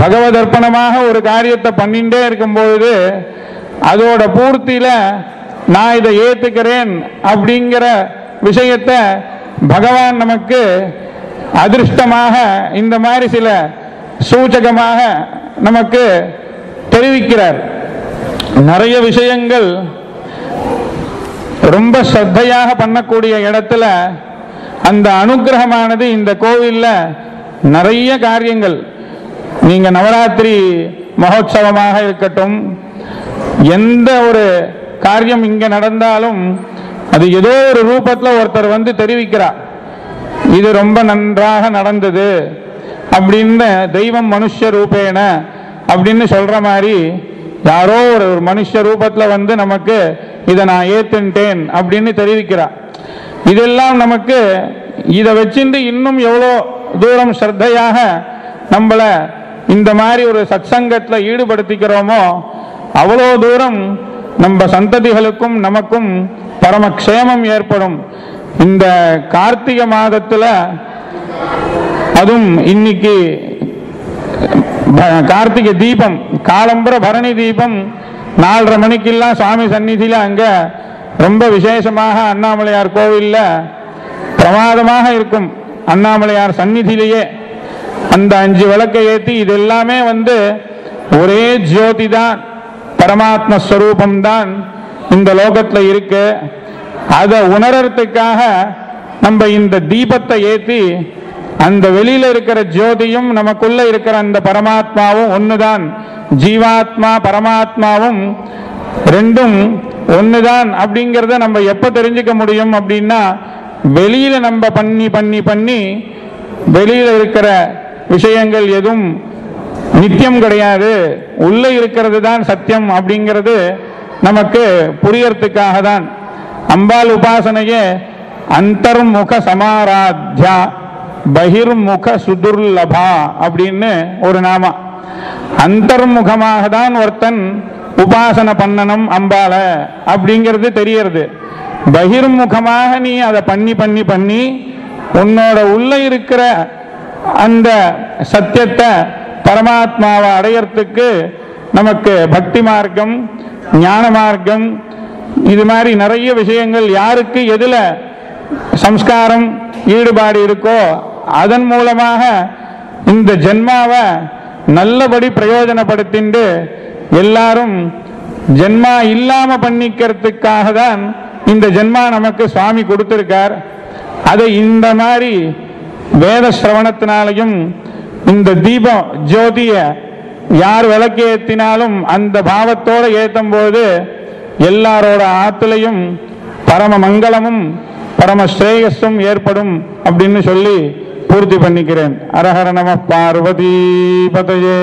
பகவதர்ப்பணமாக ஒரு காரியத்தை பண்ணிட்டே இருக்கும்பொழுது அதோட பூர்த்தியில நான் இதை ஏத்துக்கிறேன் அப்படிங்கிற விஷயத்த பகவான் நமக்கு அதிர்ஷ்டமாக இந்த மாதிரி சில சூச்சகமாக நமக்கு தெரிவிக்கிறார். நிறைய விஷயங்கள் ரொம்ப ஸ்ரத்தையாக பண்ணக்கூடிய இடத்துல அந்த அனுக்கிரகமானது இந்த கோவில்ல நிறைய காரியங்கள். நீங்கள் நவராத்திரி மகோத்சவமாக இருக்கட்டும் எந்த ஒரு காரியம் இங்கே நடந்தாலும் அது ஏதோ ஒரு ரூபத்தில் ஒருத்தர் வந்து தெரிவிக்கிறார் இது ரொம்ப நன்றாக நடந்தது அப்படின்னு தெய்வம் மனுஷ ரூபேன அப்படின்னு சொல்கிற மாதிரி யாரோ ஒரு ஒரு மனுஷ ரூபத்தில் வந்து நமக்கு இதை நான் ஏத்துட்டேன் அப்படின்னு தெரிவிக்கிறார் இதெல்லாம் நமக்கு இதை வச்சுட்டு இன்னும் எவ்வளோ தூரம் ஸ்ரத்தையாக நம்மளை இந்த மாதிரி ஒரு சத்சங்கத்தில் ஈடுபடுத்திக்கிறோமோ அவ்வளோ தூரம் நம்ம சந்ததிகளுக்கும் நமக்கும் பரமக்ஷேமம் ஏற்படும். இந்த கார்த்திகை மாதத்தில் அதுவும் இன்னைக்கு கார்த்திகை தீபம் காலம்பர பரணி தீபம் நாலரை மணிக்கெல்லாம் சுவாமி சந்நிதியில் அங்கே ரொம்ப விசேஷமாக அண்ணாமலையார் கோவில்ல பிரமாதமாக இருக்கும். அண்ணாமலையார் சந்நிதியிலேயே அந்த அஞ்சு விளக்கை ஏற்றி இது எல்லாமே வந்து ஒரே ஜோதி தான் பரமாத்ம ஸ்வரூபம் தான் இந்த லோகத்தில் இருக்கு. அதை உணர்றதுக்காக நம்ம இந்த தீபத்தை ஏற்றி அந்த வெளியில இருக்கிற ஜோதியும் நமக்குள்ள இருக்கிற அந்த பரமாத்மாவும் ஒண்ணுதான். ஜீவாத்மா பரமாத்மாவும் ரெண்டும் ஒண்ணுதான். அப்படிங்கிறத நம்ம எப்ப தெரிஞ்சுக்க முடியும் அப்படின்னா வெளியில நம்ம பண்ணி பண்ணி பண்ணி வெளியில இருக்கிற விஷயங்கள் எதுவும் நித்தியம் கிடையாது. உள்ள இருக்கிறது தான் சத்தியம் அப்படிங்கிறது நமக்கு புரியறதுக்காக தான் அம்பாள் உபாசனையே அந்தர்முக சமாராத்யா பகிர்முக சுதுர்லபா அப்படின்னு ஒரு நாமம் அந்தர்முகமாக தான் ஒருத்தன் உபாசனை பண்ணணும் அம்பால அப்படிங்கிறது தெரியறது பகிர்முகமாக நீ அதை பண்ணி பண்ணி பண்ணி உன்னோட உள்ள இருக்கிற அந்த சத்தியத்தை பரமாத்மாவை அடையறதுக்கு நமக்கு பக்தி மார்க்கம் ஞான மார்க்கம் இது மாதிரி நிறைய விஷயங்கள் யாருக்கு எதில் சம்ஸ்காரம் ஈடுபாடு இருக்கோ அதன் மூலமாக இந்த ஜென்மாவை நல்லபடி பிரயோஜனப்படுத்திண்டு எல்லாரும் ஜென்மா இல்லாம பண்ணிக்கிறதுக்காக தான் இந்த ஜென்மா நமக்கு சுவாமி கொடுத்திருக்கார். அதை இந்த மாதிரி வேத சிரவணத்தினாலையும் இந்த தீபம் ஜோதிய யார் விளக்கு ஏத்தினாலும் அந்த பாவத்தோடு ஏத்தும் போது எல்லாரோட ஆத்துலையும் பரம மங்களமும் பரம ஸ்ரேயஸும் ஏற்படும் அப்படின்னு சொல்லி பூர்த்தி பண்ணிக்கிறேன். அரஹர நம பார்வதி பதையே.